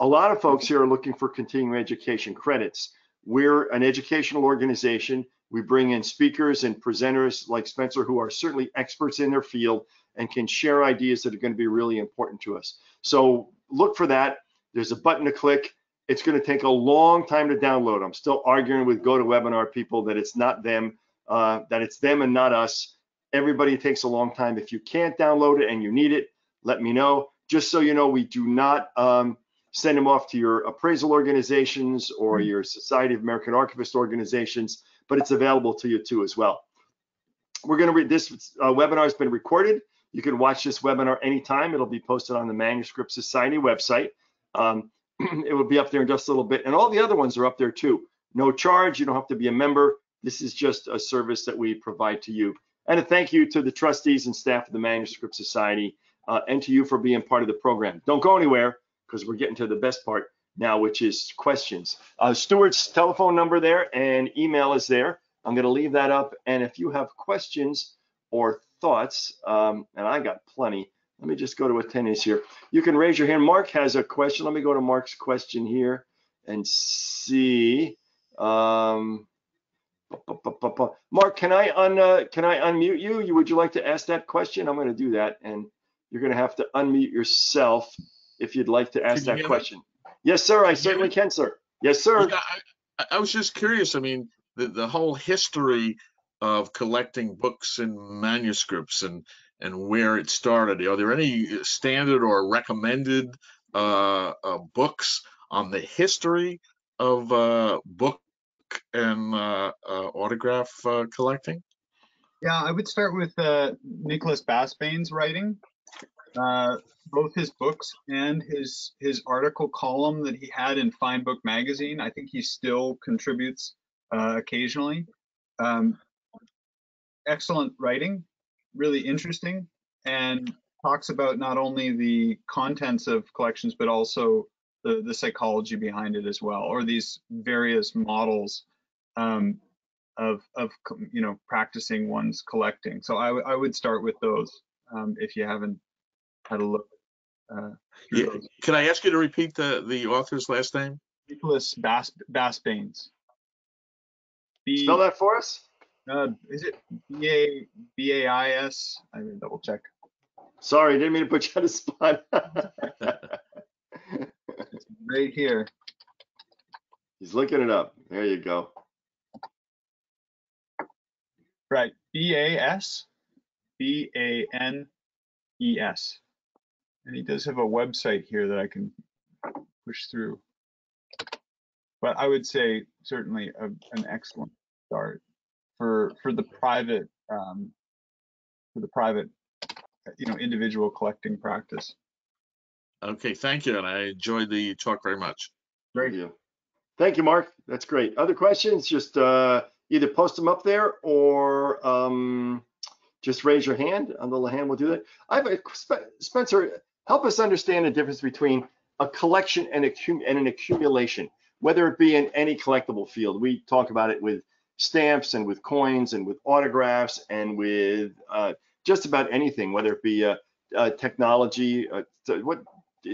A lot of folks here are looking for continuing education credits. We're an educational organization. We bring in speakers and presenters like Spencer who are certainly experts in their field and can share ideas that are going to be really important to us. So look for that. There's a button to click. It's going to take a long time to download. I'm still arguing with GoToWebinar people that it's not them, uh, that it's them and not us. Everybody takes a long time. If you can't download it and you need it, let me know. Just so you know, we do not um, send them off to your appraisal organizations or mm-hmm. your Society of American Archivists organizations, but it's available to you too as well. We're going to read this uh, webinar has been recorded. You can watch this webinar anytime. It'll be posted on the Manuscript Society website. Um, [clears throat] it will be up there in just a little bit. And all the other ones are up there too. No charge. You don't have to be a member. This is just a service that we provide to you. And a thank you to the trustees and staff of the Manuscript Society uh, and to you for being part of the program. Don't go anywhere because we're getting to the best part now, which is questions. Uh, Stuart's telephone number there and email is there. I'm going to leave that up. And if you have questions or thoughts, um, and I got plenty. Let me just go to attendees here. You can raise your hand. Mark has a question. Let me go to Mark's question here and see. Um, Mark, can I un uh, can I unmute you? you? Would you like to ask that question? I'm going to do that, and you're going to have to unmute yourself if you'd like to ask that
hear me?
question. Yes, sir. I
Can
certainly can, sir. Yes, sir.
Yeah, I, I- I was just curious. I mean, the, the whole history of collecting books and manuscripts and and where it started. Are there any standard or recommended uh, uh, books on the history of uh, book and uh, uh, autograph uh, collecting?
Yeah, I would start with Nicholas Basbanes' writing, both his books and his his article column that he had in Fine Book magazine. I think he still contributes occasionally. Um, excellent writing, really interesting, and talks about not only the contents of collections but also the the psychology behind it as well, or these various models. Um, of of you know practicing one's collecting. So I would start with those um, if you haven't had a look. Uh,
Yeah. Can I ask you to repeat the the author's last name?
Nicholas Bas Basbanes. B
Spell that for us.
Uh, is it B A B A I S? I will double check.
Sorry, didn't mean to put you on the spot.
It's right here.
He's looking it up. There you go.
Right. B A S B A N E S. And he does have a website here that I can push through. But I would say certainly a, an excellent start for for the private um, for the private you know individual collecting practice.
Okay, thank you, and I enjoyed the talk very much.
Thank you. Thank you, Mark. That's great. Other questions? Just uh, either post them up there or um, just raise your hand. And little hand will do that. I have a Spencer. Help us understand the difference between a collection and, accum- and an accumulation, whether it be in any collectible field. We talk about it with stamps and with coins and with autographs and with uh, just about anything, whether it be uh, uh, technology. Uh, so what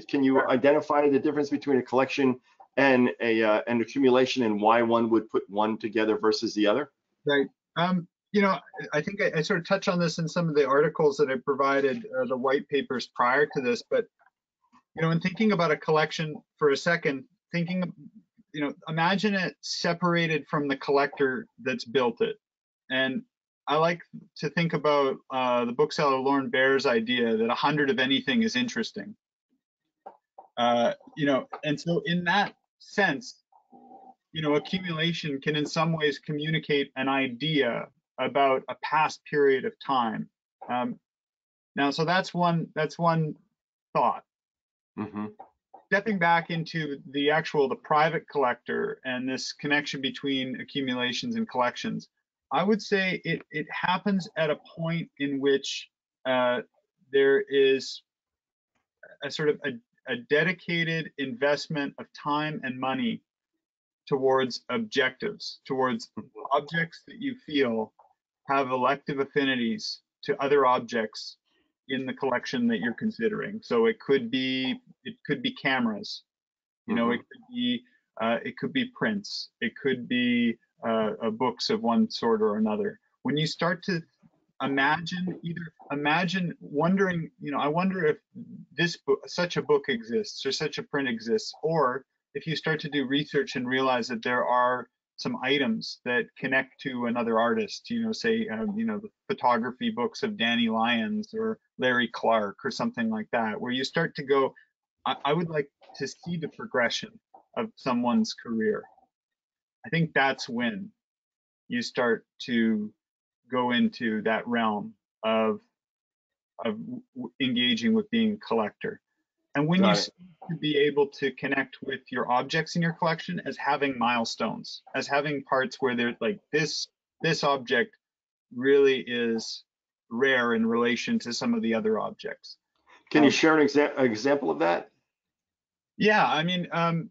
can you identify the difference between a collection and a uh, an accumulation and why one would put one together versus the other?
Right. Um, you know, I think I, I sort of touched on this in some of the articles that I provided, uh, the white papers prior to this, but you know, in thinking about a collection for a second, thinking, you know, imagine it separated from the collector that's built it. And I like to think about uh, the bookseller Lorne Bair's idea that a hundred of anything is interesting. Uh, you know, and so in that sense, you know, accumulation can in some ways communicate an idea about a past period of time. Um, now, so that's one that's one thought.
Mm-hmm.
Stepping back into the actual the private collector and this connection between accumulations and collections, I would say it it happens at a point in which uh, there is a sort of a, a dedicated investment of time and money towards objectives, towards objects that you feel have elective affinities to other objects in the collection that you're considering. So it could be it could be cameras, you know, it could be uh, it could be prints, it could be uh, uh, books of one sort or another. When you start to imagine either imagine wondering, you know, I wonder if this book, such a book exists or such a print exists, or if you start to do research and realize that there are some items that connect to another artist, you know, say, um, you know, the photography books of Danny Lyons or Larry Clark or something like that, where you start to go, I, I would like to see the progression of someone's career. I think that's when you start to go into that realm of of engaging with being a collector. And when
Got
you to be able to connect with your objects in your collection as having milestones, as having parts where they're like this this object really is rare in relation to some of the other objects.
Can you
Um,
share an exa- example of that?
Yeah, I mean, um,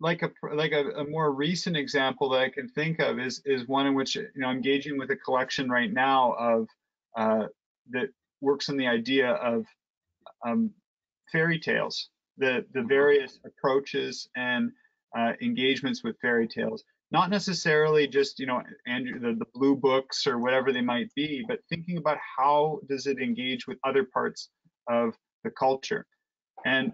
like a like a, a more recent example that I can think of is is one in which you know I'm engaging with a collection right now of uh, that works on the idea of um, fairy tales, the the various approaches and uh, engagements with fairy tales. not necessarily just you know Andrew the, the blue books or whatever they might be, but thinking about how does it engage with other parts of the culture. And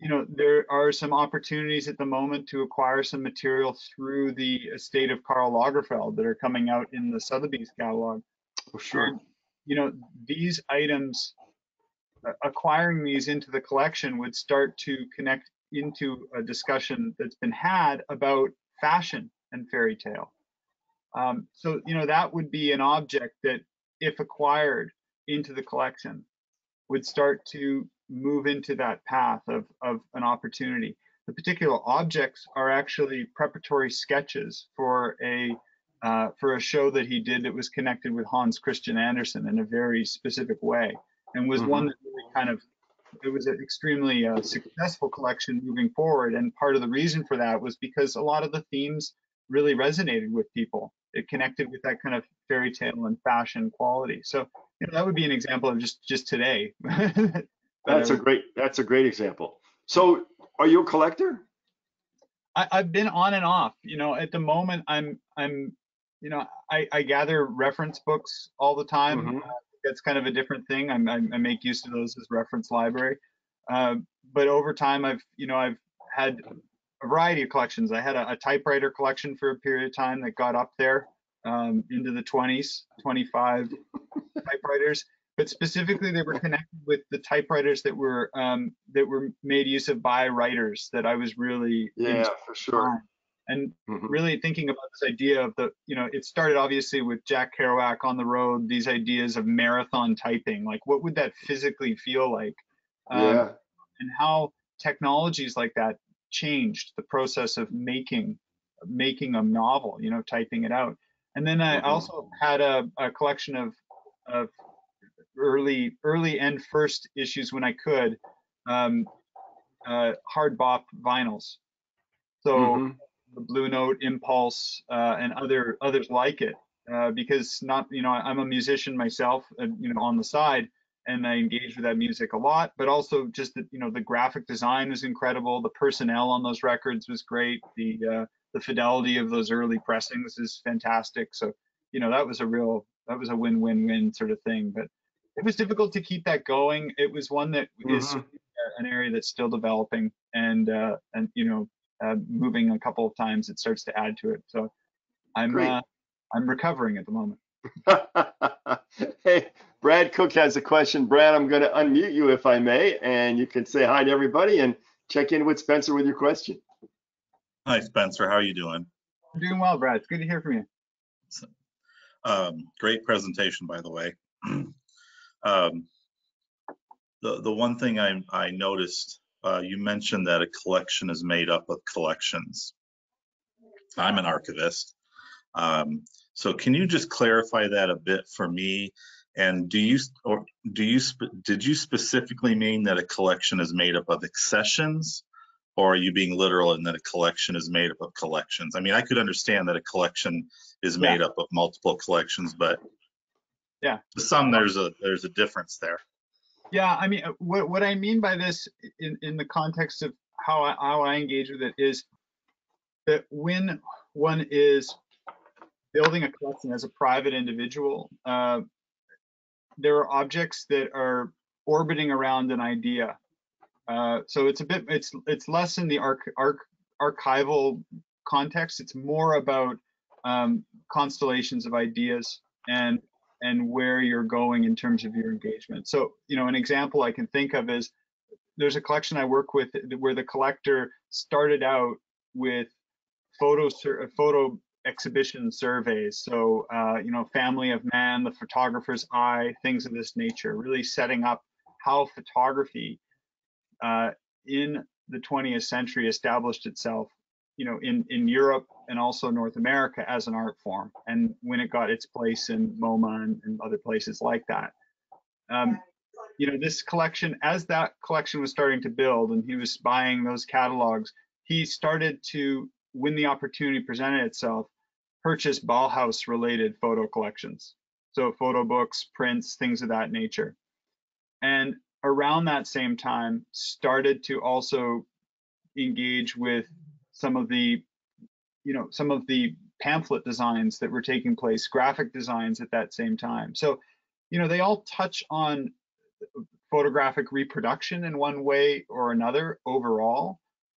you know there are some opportunities at the moment to acquire some material through the estate of Karl Lagerfeld that are coming out in the Sotheby's catalog.
For sure.
And, you know, these items, acquiring these into the collection would start to connect into a discussion that's been had about fashion and fairy tale. Um, so, you know, that would be an object that, if acquired into the collection, would start to move into that path of, of an opportunity. The particular objects are actually preparatory sketches for a uh, for a show that he did that was connected with Hans Christian Andersen in a very specific way, and was one that kind of it was an extremely uh, successful collection moving forward. And part of the reason for that was because a lot of the themes really resonated with people. It connected with that kind of fairy tale and fashion quality. So you know, that would be an example of just just today. [laughs]
That's a great, that's a great example. So are you a collector?
I, I've been on and off. You know, at the moment, I'm I'm, you know, I, I gather reference books all the time.
Mhm.
Uh, that's kind of a different thing. I'm, I, I make use of those as reference library. Uh, but over time, I've you know I've had a variety of collections. I had a, a typewriter collection for a period of time that got up there um, into the 20s, 25 typewriters. But specifically, they were connected with the typewriters that were um, that were made use of by writers that I was really
Yeah, for sure.
And
Mhm.
really thinking about this idea of the, you know, it started obviously with Jack Kerouac on the road, these ideas of marathon typing, like what would that physically feel like? Um,
Yeah,
And how technologies like that changed the process of making making a novel, you know, typing it out. And then I
Mhm.
also had a, a collection of of early early and first issues when I could, um, uh, hard bop vinyls. So
Mhm.
The Blue Note, Impulse, uh, and other others like it, uh, because not you know I'm a musician myself, uh, you know on the side, and I engage with that music a lot. But also just the you know the graphic design was incredible, the personnel on those records was great, the uh, the fidelity of those early pressings is fantastic. So you know that was a real that was a win-win-win sort of thing. But it was difficult to keep that going. It was one that is
Mhm.
an area that's still developing and uh, and you know uh, moving a couple of times it starts to add to it so i'm uh, i'm recovering at the moment [laughs]
Hey, Brad Cook has a question. Brad, I'm going to unmute you if I may, and you can say hi to everybody and check in with Spencer with your question.
Hi, Spencer. How are you doing?
i'm doing well brad it's good to hear from you
Um, great presentation, by the way. [clears throat] um, the the one thing I I noticed, uh, you mentioned that a collection is made up of collections. I'm an archivist, um, so can you just clarify that a bit for me? And do you or do you sp- did you specifically mean that a collection is made up of accessions? Or are you being literal in that a collection is made up of collections? I mean, I could understand that a collection is
Yeah.
made up of multiple collections, but
Yeah.
to some there's a there's a difference there.
Yeah i mean uh, what, what i mean by this in, in the context of how I, how I engage with it is that when one is building a collection as a private individual uh, there are objects that are orbiting around an idea. Uh, so it's a bit it's it's less in the arch, arch, archival context. It's more about um, constellations of ideas. And and where you're going in terms of your engagement. So you know an example i can think of is there's a collection i work with where the collector started out with photo photo exhibition surveys. So uh, you know family of man the photographer's eye things of this nature really setting up how photography uh, in the 20th century established itself you know in in europe and also north america as an art form and when it got its place in moma and, and other places like that. Um, you know this collection as that collection was starting to build and he was buying those catalogs he started to when the opportunity presented itself purchase bauhaus related photo collections. So photo books prints things of that nature. And around that same time started to also engage with some of the you know, some of the pamphlet designs that were taking place, graphic designs at that same time. So, you know, they all touch on photographic reproduction in one way or another overall,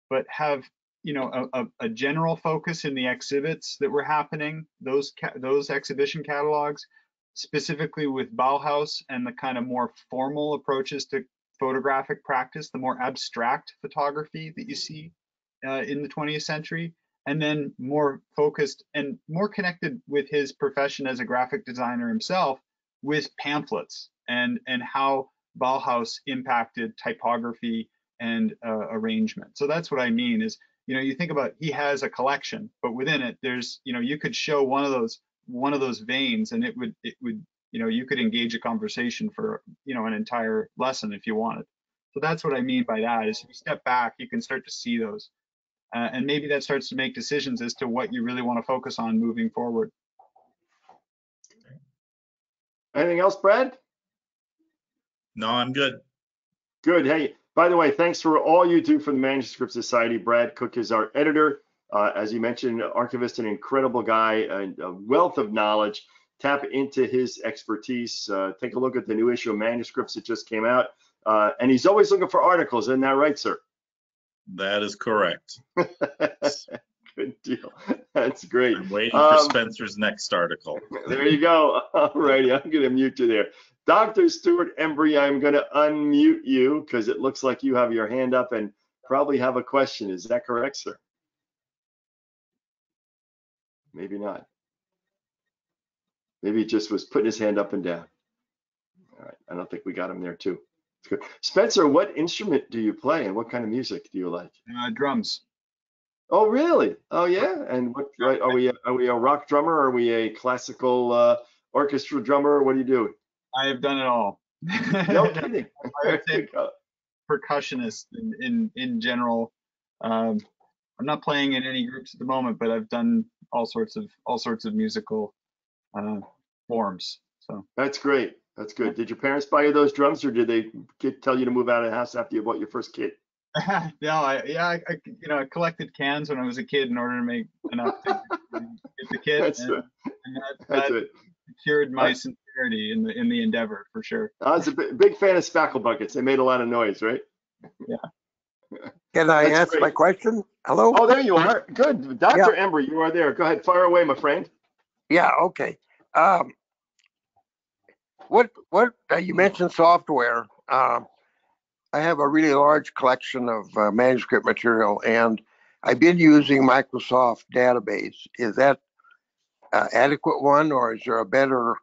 but have you know a, a, general focus in the exhibits that were happening, those those exhibition catalogs, specifically with Bauhaus and the kind of more formal approaches to photographic practice, the more abstract photography that you see uh, in the 20th century, and then more focused and more connected with his profession as a graphic designer himself with pamphlets and and how Bauhaus impacted typography and uh, arrangement. So that's what I mean is, you know, you think about he has a collection, but within it, there's, you know, you could show one of those one of those veins, and it would it would, you know, you could engage a conversation for, you know, an entire lesson if you wanted. So that's what I mean by that is if you step back, you can start to see those. Uh, and maybe that starts to make decisions as to what you really want to focus on moving forward.
Anything else, Brad?
No, I'm good.
Good. Hey, by the way, thanks for all you do for the Manuscript Society. Brad Cook is our editor. Uh, as you mentioned, archivist, an incredible guy, and a wealth of knowledge. Tap into his expertise. Uh, take a look at the new issue of manuscripts that just came out. Uh, and he's always looking for articles. Isn't that right, sir?
That is correct. [laughs]
Good deal. That's great.
I'm waiting
Um,
for Spencer's next article. [laughs]
There you go. [laughs] All righty, I'm going to mute you there. Dr. Stuart Embry, I'm going to unmute you because it looks like you have your hand up and probably have a question. Is that correct, sir? Maybe not. Maybe he just was putting his hand up and down. All right, I don't think we got him there too. Spencer, what instrument do you play and what kind of music do you like?
Uh, drums.
Oh, really? Oh, yeah. And what right, are we? Are we a rock drummer? Or are we a classical uh, orchestra drummer? What do you do?
I have done it all.
No [laughs] kidding.
I would say percussionist in in, in general. Um, I'm not playing in any groups at the moment, but I've done all sorts of all sorts of musical uh, forms. So
That's great. That's good. Did your parents buy you those drums, or did they get, tell you to move out of the house after you bought your first kit? [laughs]
no, I yeah, I, I you know I collected cans when I was a kid in order to make enough to get the kit,
That's
and,
it.
and that,
That's
that
it.
secured my
That's-
sincerity in the in the endeavor for sure.
I was a big fan of spackle buckets. They made a lot of noise, right? Yeah. [laughs]
Can I
That's
ask
great.
my question? Hello?
Oh, there you are. Good. Dr. Embry, you are there. Go ahead. Fire away, my friend.
Yeah, okay. Um, what, what, uh, you mentioned software. Um, I have a really large collection of uh, manuscript material and I've been using Microsoft database. Is that uh, adequate one or is there a better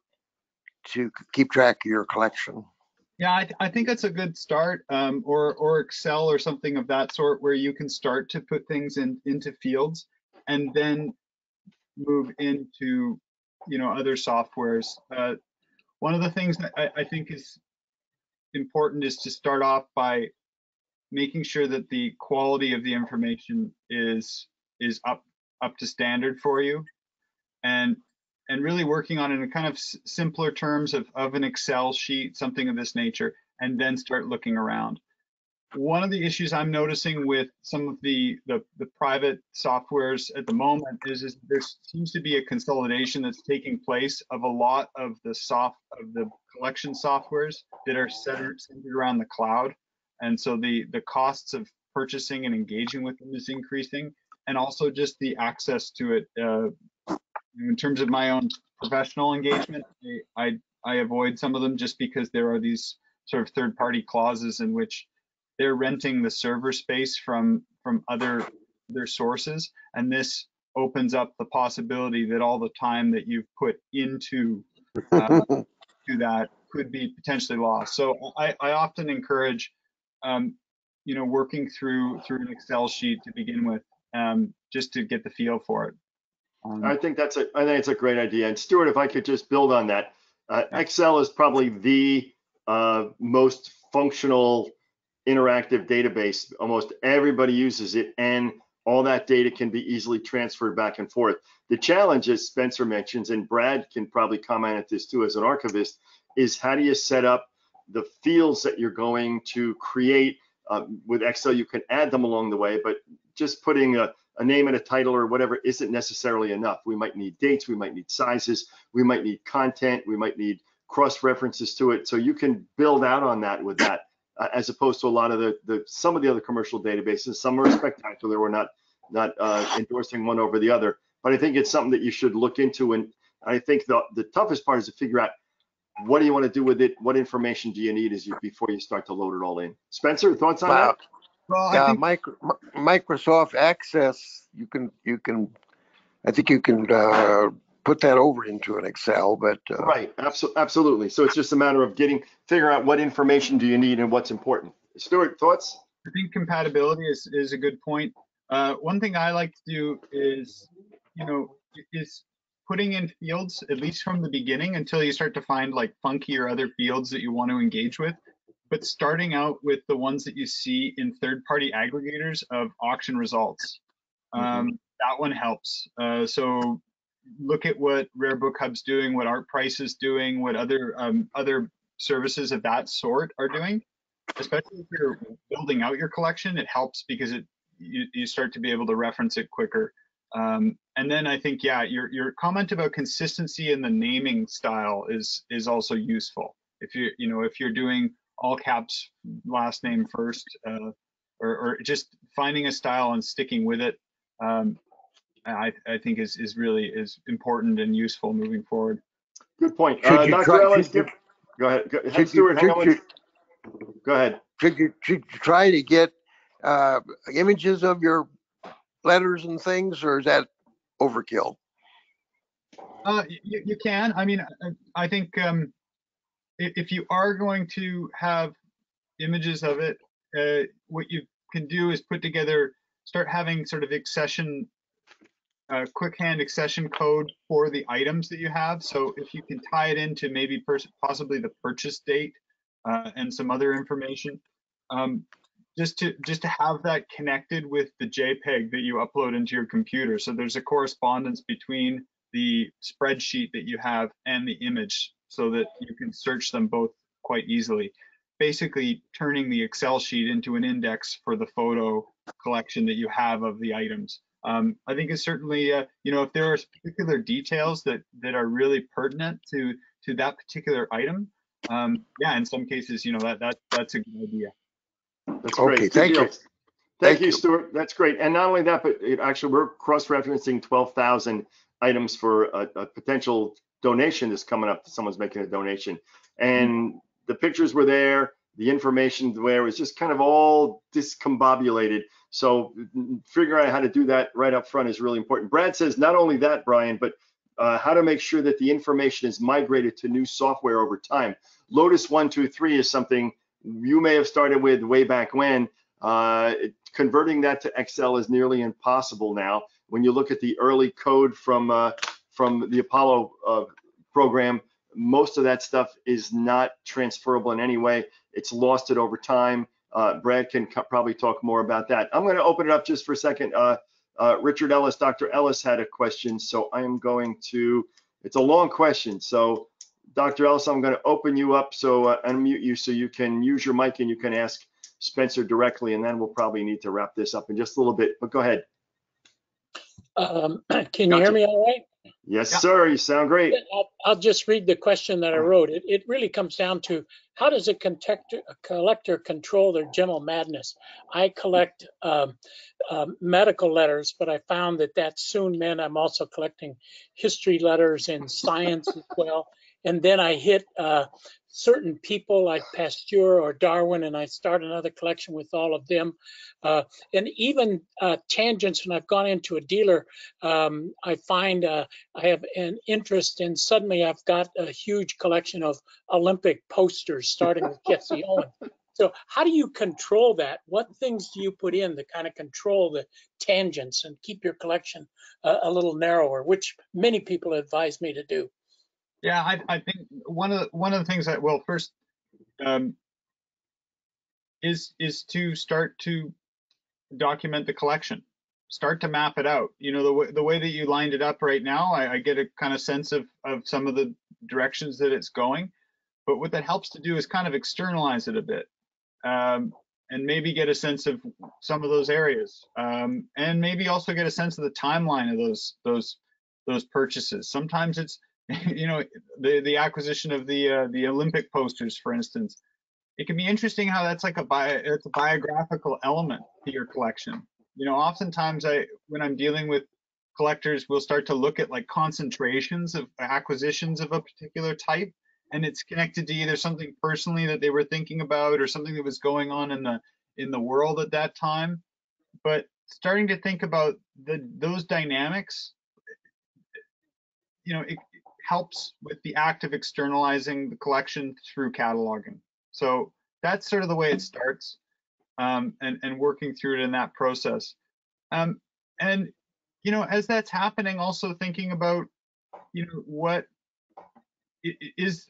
to keep track of your collection?
Yeah, I, th- I think that's a good start, um, or or Excel or something of that sort, where you can start to put things in into fields, and then move into you know other softwares. Uh, one of the things that I, I think is important is to start off by making sure that the quality of the information is is up up to standard for you, and and really working on it in kind of simpler terms of, of an Excel sheet, something of this nature, and then start looking around. One of the issues I'm noticing with some of the, the, the private softwares at the moment is, is there seems to be a consolidation that's taking place of a lot of the soft of the collection softwares that are centered, centered around the cloud. And so the, the costs of purchasing and engaging with them is increasing. And also just the access to it uh, in terms of my own professional engagement, I, I, I avoid some of them just because there are these sort of third party clauses in which they're renting the server space from from other other sources. And this opens up the possibility that all the time that you've put into uh, [laughs] to that could be potentially lost. So i, I often encourage um, you know working through through an excel sheet to begin with um, just to get the feel for it. Um,
I think that's a, I think it's a great idea. And Stuart, if I could just build on that, uh, Excel is probably the uh, most functional interactive database. Almost everybody uses it, and all that data can be easily transferred back and forth. The challenge, as Spencer mentions, and Brad can probably comment at this too as an archivist, is how do you set up the fields that you're going to create? Uh, with Excel, you can add them along the way, but just putting a, a name and a title or whatever isn't necessarily enough. We might need dates, we might need sizes, we might need content, we might need cross references to it. So you can build out on that with that, uh, as opposed to a lot of the, the some of the other commercial databases. Some are spectacular. We're not not uh, endorsing one over the other, but I think it's something that you should look into. And I think the the toughest part is to figure out what do you want to do with it? What information do you need as you before you start to load it all in? Spencer, thoughts on
Wow.
that?
Well,
Yeah,
think,
micro, Mi- Microsoft Access, you can, you can, I think you can, uh, put that over into an Excel, but, uh,
Right, absolutely, absolutely. So it's just a matter of getting, figuring out what information do you need and what's important. Stuart, thoughts?
I think compatibility is, is a good point. Uh, one thing I like to do is, you know, is putting in fields, at least from the beginning until you start to find like funky or other fields that you want to engage with. But starting out with the ones that you see in third-party aggregators of auction results. Um, that one helps. Uh, so look at what Rare Book Hub's doing, what Artprice is doing, what other um, other services of that sort are doing especially if you're building out your collection, it helps because it you, you start to be able to reference it quicker. Um, and then I think, yeah, your your comment about consistency in the naming style is is also useful. If you you know if you're doing all caps last name first, uh, or or just finding a style and sticking with it, um, I I think is is really is important and useful moving forward.
Good point. Uh, Dr.
try-
Ellis,
should you-
give, go ahead. Go-
should
Stuart,
you,
hang on
you,
go ahead.
should you, should you try to get, uh, images of your letters and things, or is that overkill?
Uh, you, you can. I mean, I, I think um, if, if you are going to have images of it, uh, what you can do is put together, start having sort of accession, uh, quick hand accession code for the items that you have. So if you can tie it into maybe possibly the purchase date uh, and some other information, um, just to just to have that connected with the JPEG that you upload into your computer. So there's a correspondence between the spreadsheet that you have and the image so that you can search them both quite easily. Basically turning the Excel sheet into an index for the photo collection that you have of the items. Um, I think it's certainly, uh, you know, if there are particular details that, that are really pertinent to, to that particular item, um, yeah, in some cases, you know, that, that, that's a good idea.
That's
Okay,
great. Good
thank you.
deal. Thank
Thank
you,
you.
Stuart. That's great. And not only that, but it actually, we're cross-referencing 12,000 items for a, a potential donation that's coming up. Someone's making a donation. And the pictures were there, the information there was just kind of all discombobulated. So figuring out how to do that right up front is really important. Brad says not only that, Brian, but uh, how to make sure that the information is migrated to new software over time. Lotus 123 is something you may have started with way back when. Uh, converting that to Excel is nearly impossible now. When you look at the early code from uh, from the Apollo uh, program, most of that stuff is not transferable in any way. It's lost it over time. Uh, Brad can co- probably talk more about that. I'm going to open it up just for a second. Uh, uh, Richard Ellis, Dr. Ellis had a question, so I am going to. It's a long question, so Dr. Ellis, I'm going to open you up, so uh, unmute you so you can use your mic and you can ask Spencer directly, and then we'll probably need to wrap this up in just a little bit. But go ahead.
Um, [clears throat] Can you hear me all right?
Yes,
Yeah.
sir. You sound great.
I'll, I'll just read the question that I wrote. It, it really comes down to how does a, a collector control their general madness? I collect um, um, medical letters, but I found that that soon meant I'm also collecting history letters and science as well. And then I hit uh, certain people like Pasteur or Darwin, and I start another collection with all of them. Uh, and even uh, tangents, when I've gone into a dealer, um, I find uh, I have an interest in suddenly I've got a huge collection of Olympic posters starting with Jesse [laughs] Owen. So how do you control that? What things do you put in to kind of control the tangents and keep your collection a, a little narrower, which many people advise me to do?
Yeah, I, I think one of the, one of the things that well first um, is is to start to document the collection, start to map it out. You know the way the way that you lined it up right now, I, I get a kind of sense of of some of the directions that it's going. But what that helps to do is kind of externalize it a bit. Um, and maybe get a sense of some of those areas, um, and maybe also get a sense of the timeline of those those those purchases. Sometimes it's [laughs] you know the the acquisition of the uh, the Olympic posters, for instance. It can be interesting how that's like a bio, it's a biographical element to your collection. You know, oftentimes I when I'm dealing with collectors, we'll start to look at like concentrations of acquisitions of a particular type, and it's connected to either something personally that they were thinking about or something that was going on in the in the world at that time. But starting to think about the those dynamics, you know, it, helps with the act of externalizing the collection through cataloging. So that's sort of the way it starts, um, and and working through it in that process. Um, and you know, as that's happening, also thinking about, you know, what is,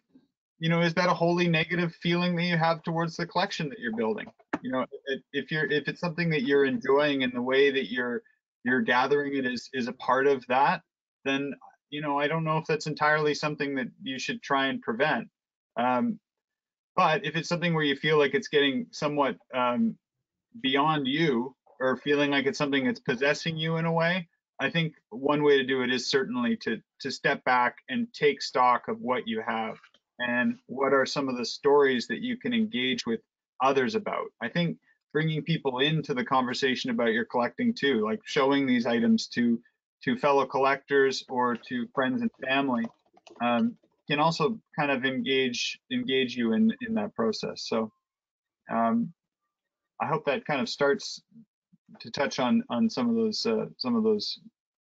you know, is that a wholly negative feeling that you have towards the collection that you're building? You know, if you're if it's something that you're enjoying and the way that you're you're gathering it is is a part of that, then you know, I don't know if that's entirely something that you should try and prevent. Um, but if it's something where you feel like it's getting somewhat um, beyond you or feeling like it's something that's possessing you in a way, I think one way to do it is certainly to to step back and take stock of what you have and what are some of the stories that you can engage with others about. I think bringing people into the conversation about your collecting too, like showing these items to to fellow collectors or to friends and family, um, can also kind of engage engage you in in that process. So um, I hope that kind of starts to touch on on some of those uh, some of those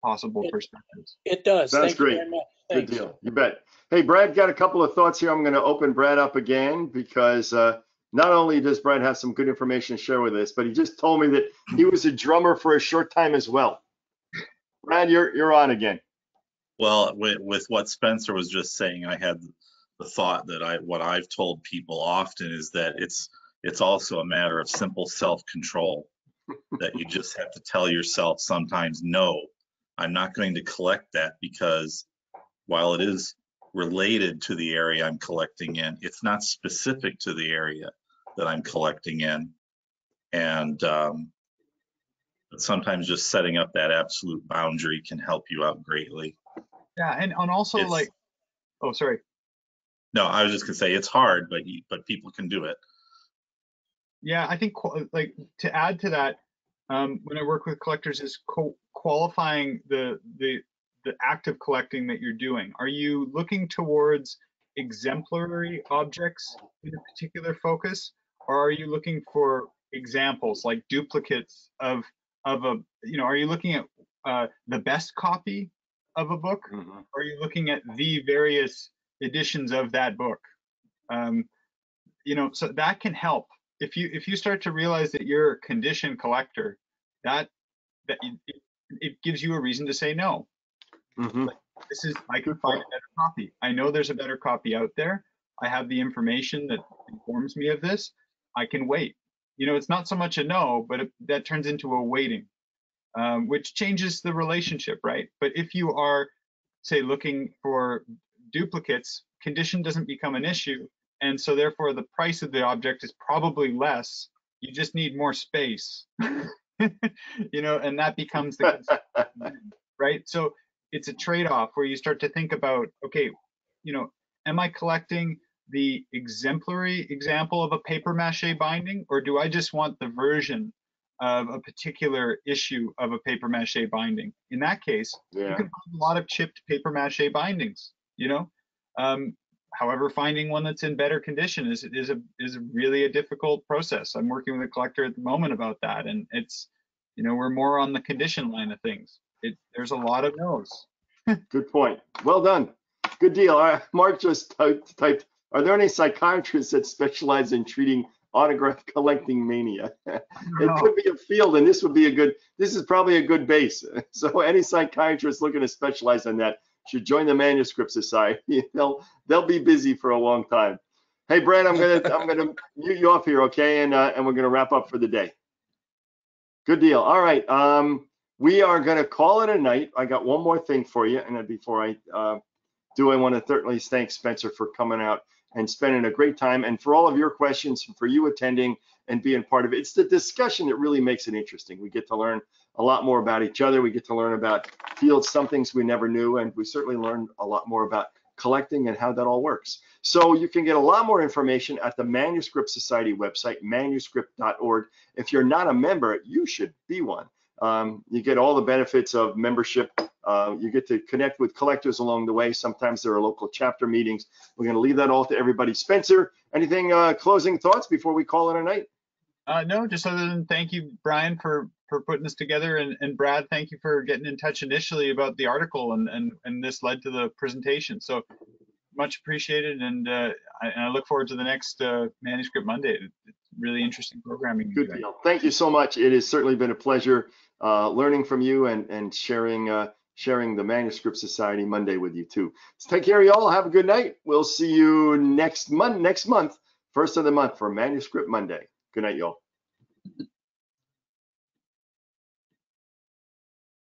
possible
It-
perspectives.
It does.
That's
Thank you
great.
very much.
Good deal. You bet. Hey, Brad, got a couple of thoughts here. I'm going to open Brad up again because uh, not only does Brad have some good information to share with us, but he just told me that he was a drummer for a short time as well. Brad, you're you're on again.
Well, with, with what Spencer was just saying, I had the thought that I, what I've told people often is that it's, it's also a matter of simple self-control. That you just have to tell yourself sometimes, no, I'm not going to collect that because while it is related to the area I'm collecting in, it's not specific to the area that I'm collecting in. And, um, but sometimes just setting up that absolute boundary can help you out greatly.
Yeah, and and also
It's-
like, oh sorry,
No, I was just gonna say it's hard, but you, but people can do it.
yeah, I think like to add to that, um, when I work with collectors is co- qualifying the the the act of collecting that you're doing. Are you looking towards exemplary objects in a particular focus, or are you looking for examples like duplicates of of a you know? Are you looking at uh, the best copy of a book?
Mhm.
are you looking at the various editions of that book um, you know so that can help if you if you start to realize that you're a condition collector that that it, it gives you a reason to say no
Mhm.
this is i can find a better copy i know there's a better copy out there i have the information that informs me of this i can wait you know it's not so much a no but it, that turns into a waiting um, which changes the relationship right? But if you are say looking for duplicates condition doesn't become an issue. And so therefore the price of the object is probably less. You just need more space [laughs] you know and that becomes the [laughs] right? So it's a trade-off where you start to think about, okay, you know, am I collecting the exemplary example of a paper mache binding, or do I just want the version of a particular issue of a paper mache binding? In that case, you can find a lot of chipped paper mache bindings, you know? Um, however, finding one that's in better condition is, is a, is really a difficult process. I'm working with a collector at the moment about that, and it's, you know, we're more on the condition line of things. It, there's a lot of no's.
Good point. Well done. Good deal. Right. Mark just typed, typed, are there any psychiatrists that specialize in treating autograph collecting mania? [laughs] It could be a field and this would be a good, this is probably a good base. [laughs] So any psychiatrist looking to specialize in that should join the Manuscript Society. [laughs] They'll, they'll be busy for a long time. Hey, Brad, I'm gonna, I'm gonna mute you off here, okay? And, uh, and we're gonna wrap up for the day. Good deal. All right. Um, we are gonna call it a night. I got one more thing for you. And then before I, uh, do, I want to certainly thank Spencer for coming out and spending a great time. And for all of your questions, for you attending and being part of it, it's the discussion that really makes it interesting. We get to learn a lot more about each other. We get to learn about fields, some things we never knew, and we certainly learned a lot more about collecting and how that all works. So you can get a lot more information at the Manuscript Society website, manuscript.org. If you're not a member, you should be one. Um, you get all the benefits of membership. Uh, you get to connect with collectors along the way. Sometimes there are local chapter meetings. We're going to leave that all to everybody. Spencer, anything uh, closing thoughts before we call it a night?
Uh, no, just other than thank you, Brian, for for putting this together, and, and Brad, thank you for getting in touch initially about the article, and and and this led to the presentation. So much appreciated, and uh, I, and I look forward to the next uh, Manuscript Monday. It's really interesting programming.
Good deal. Thank you so much. It has certainly been a pleasure uh, learning from you and and sharing uh, sharing the Manuscript Society Monday with you too. So take care, y'all. Have a good night. We'll see you next month. Next month, first of the month for Manuscript Monday. Good night, y'all.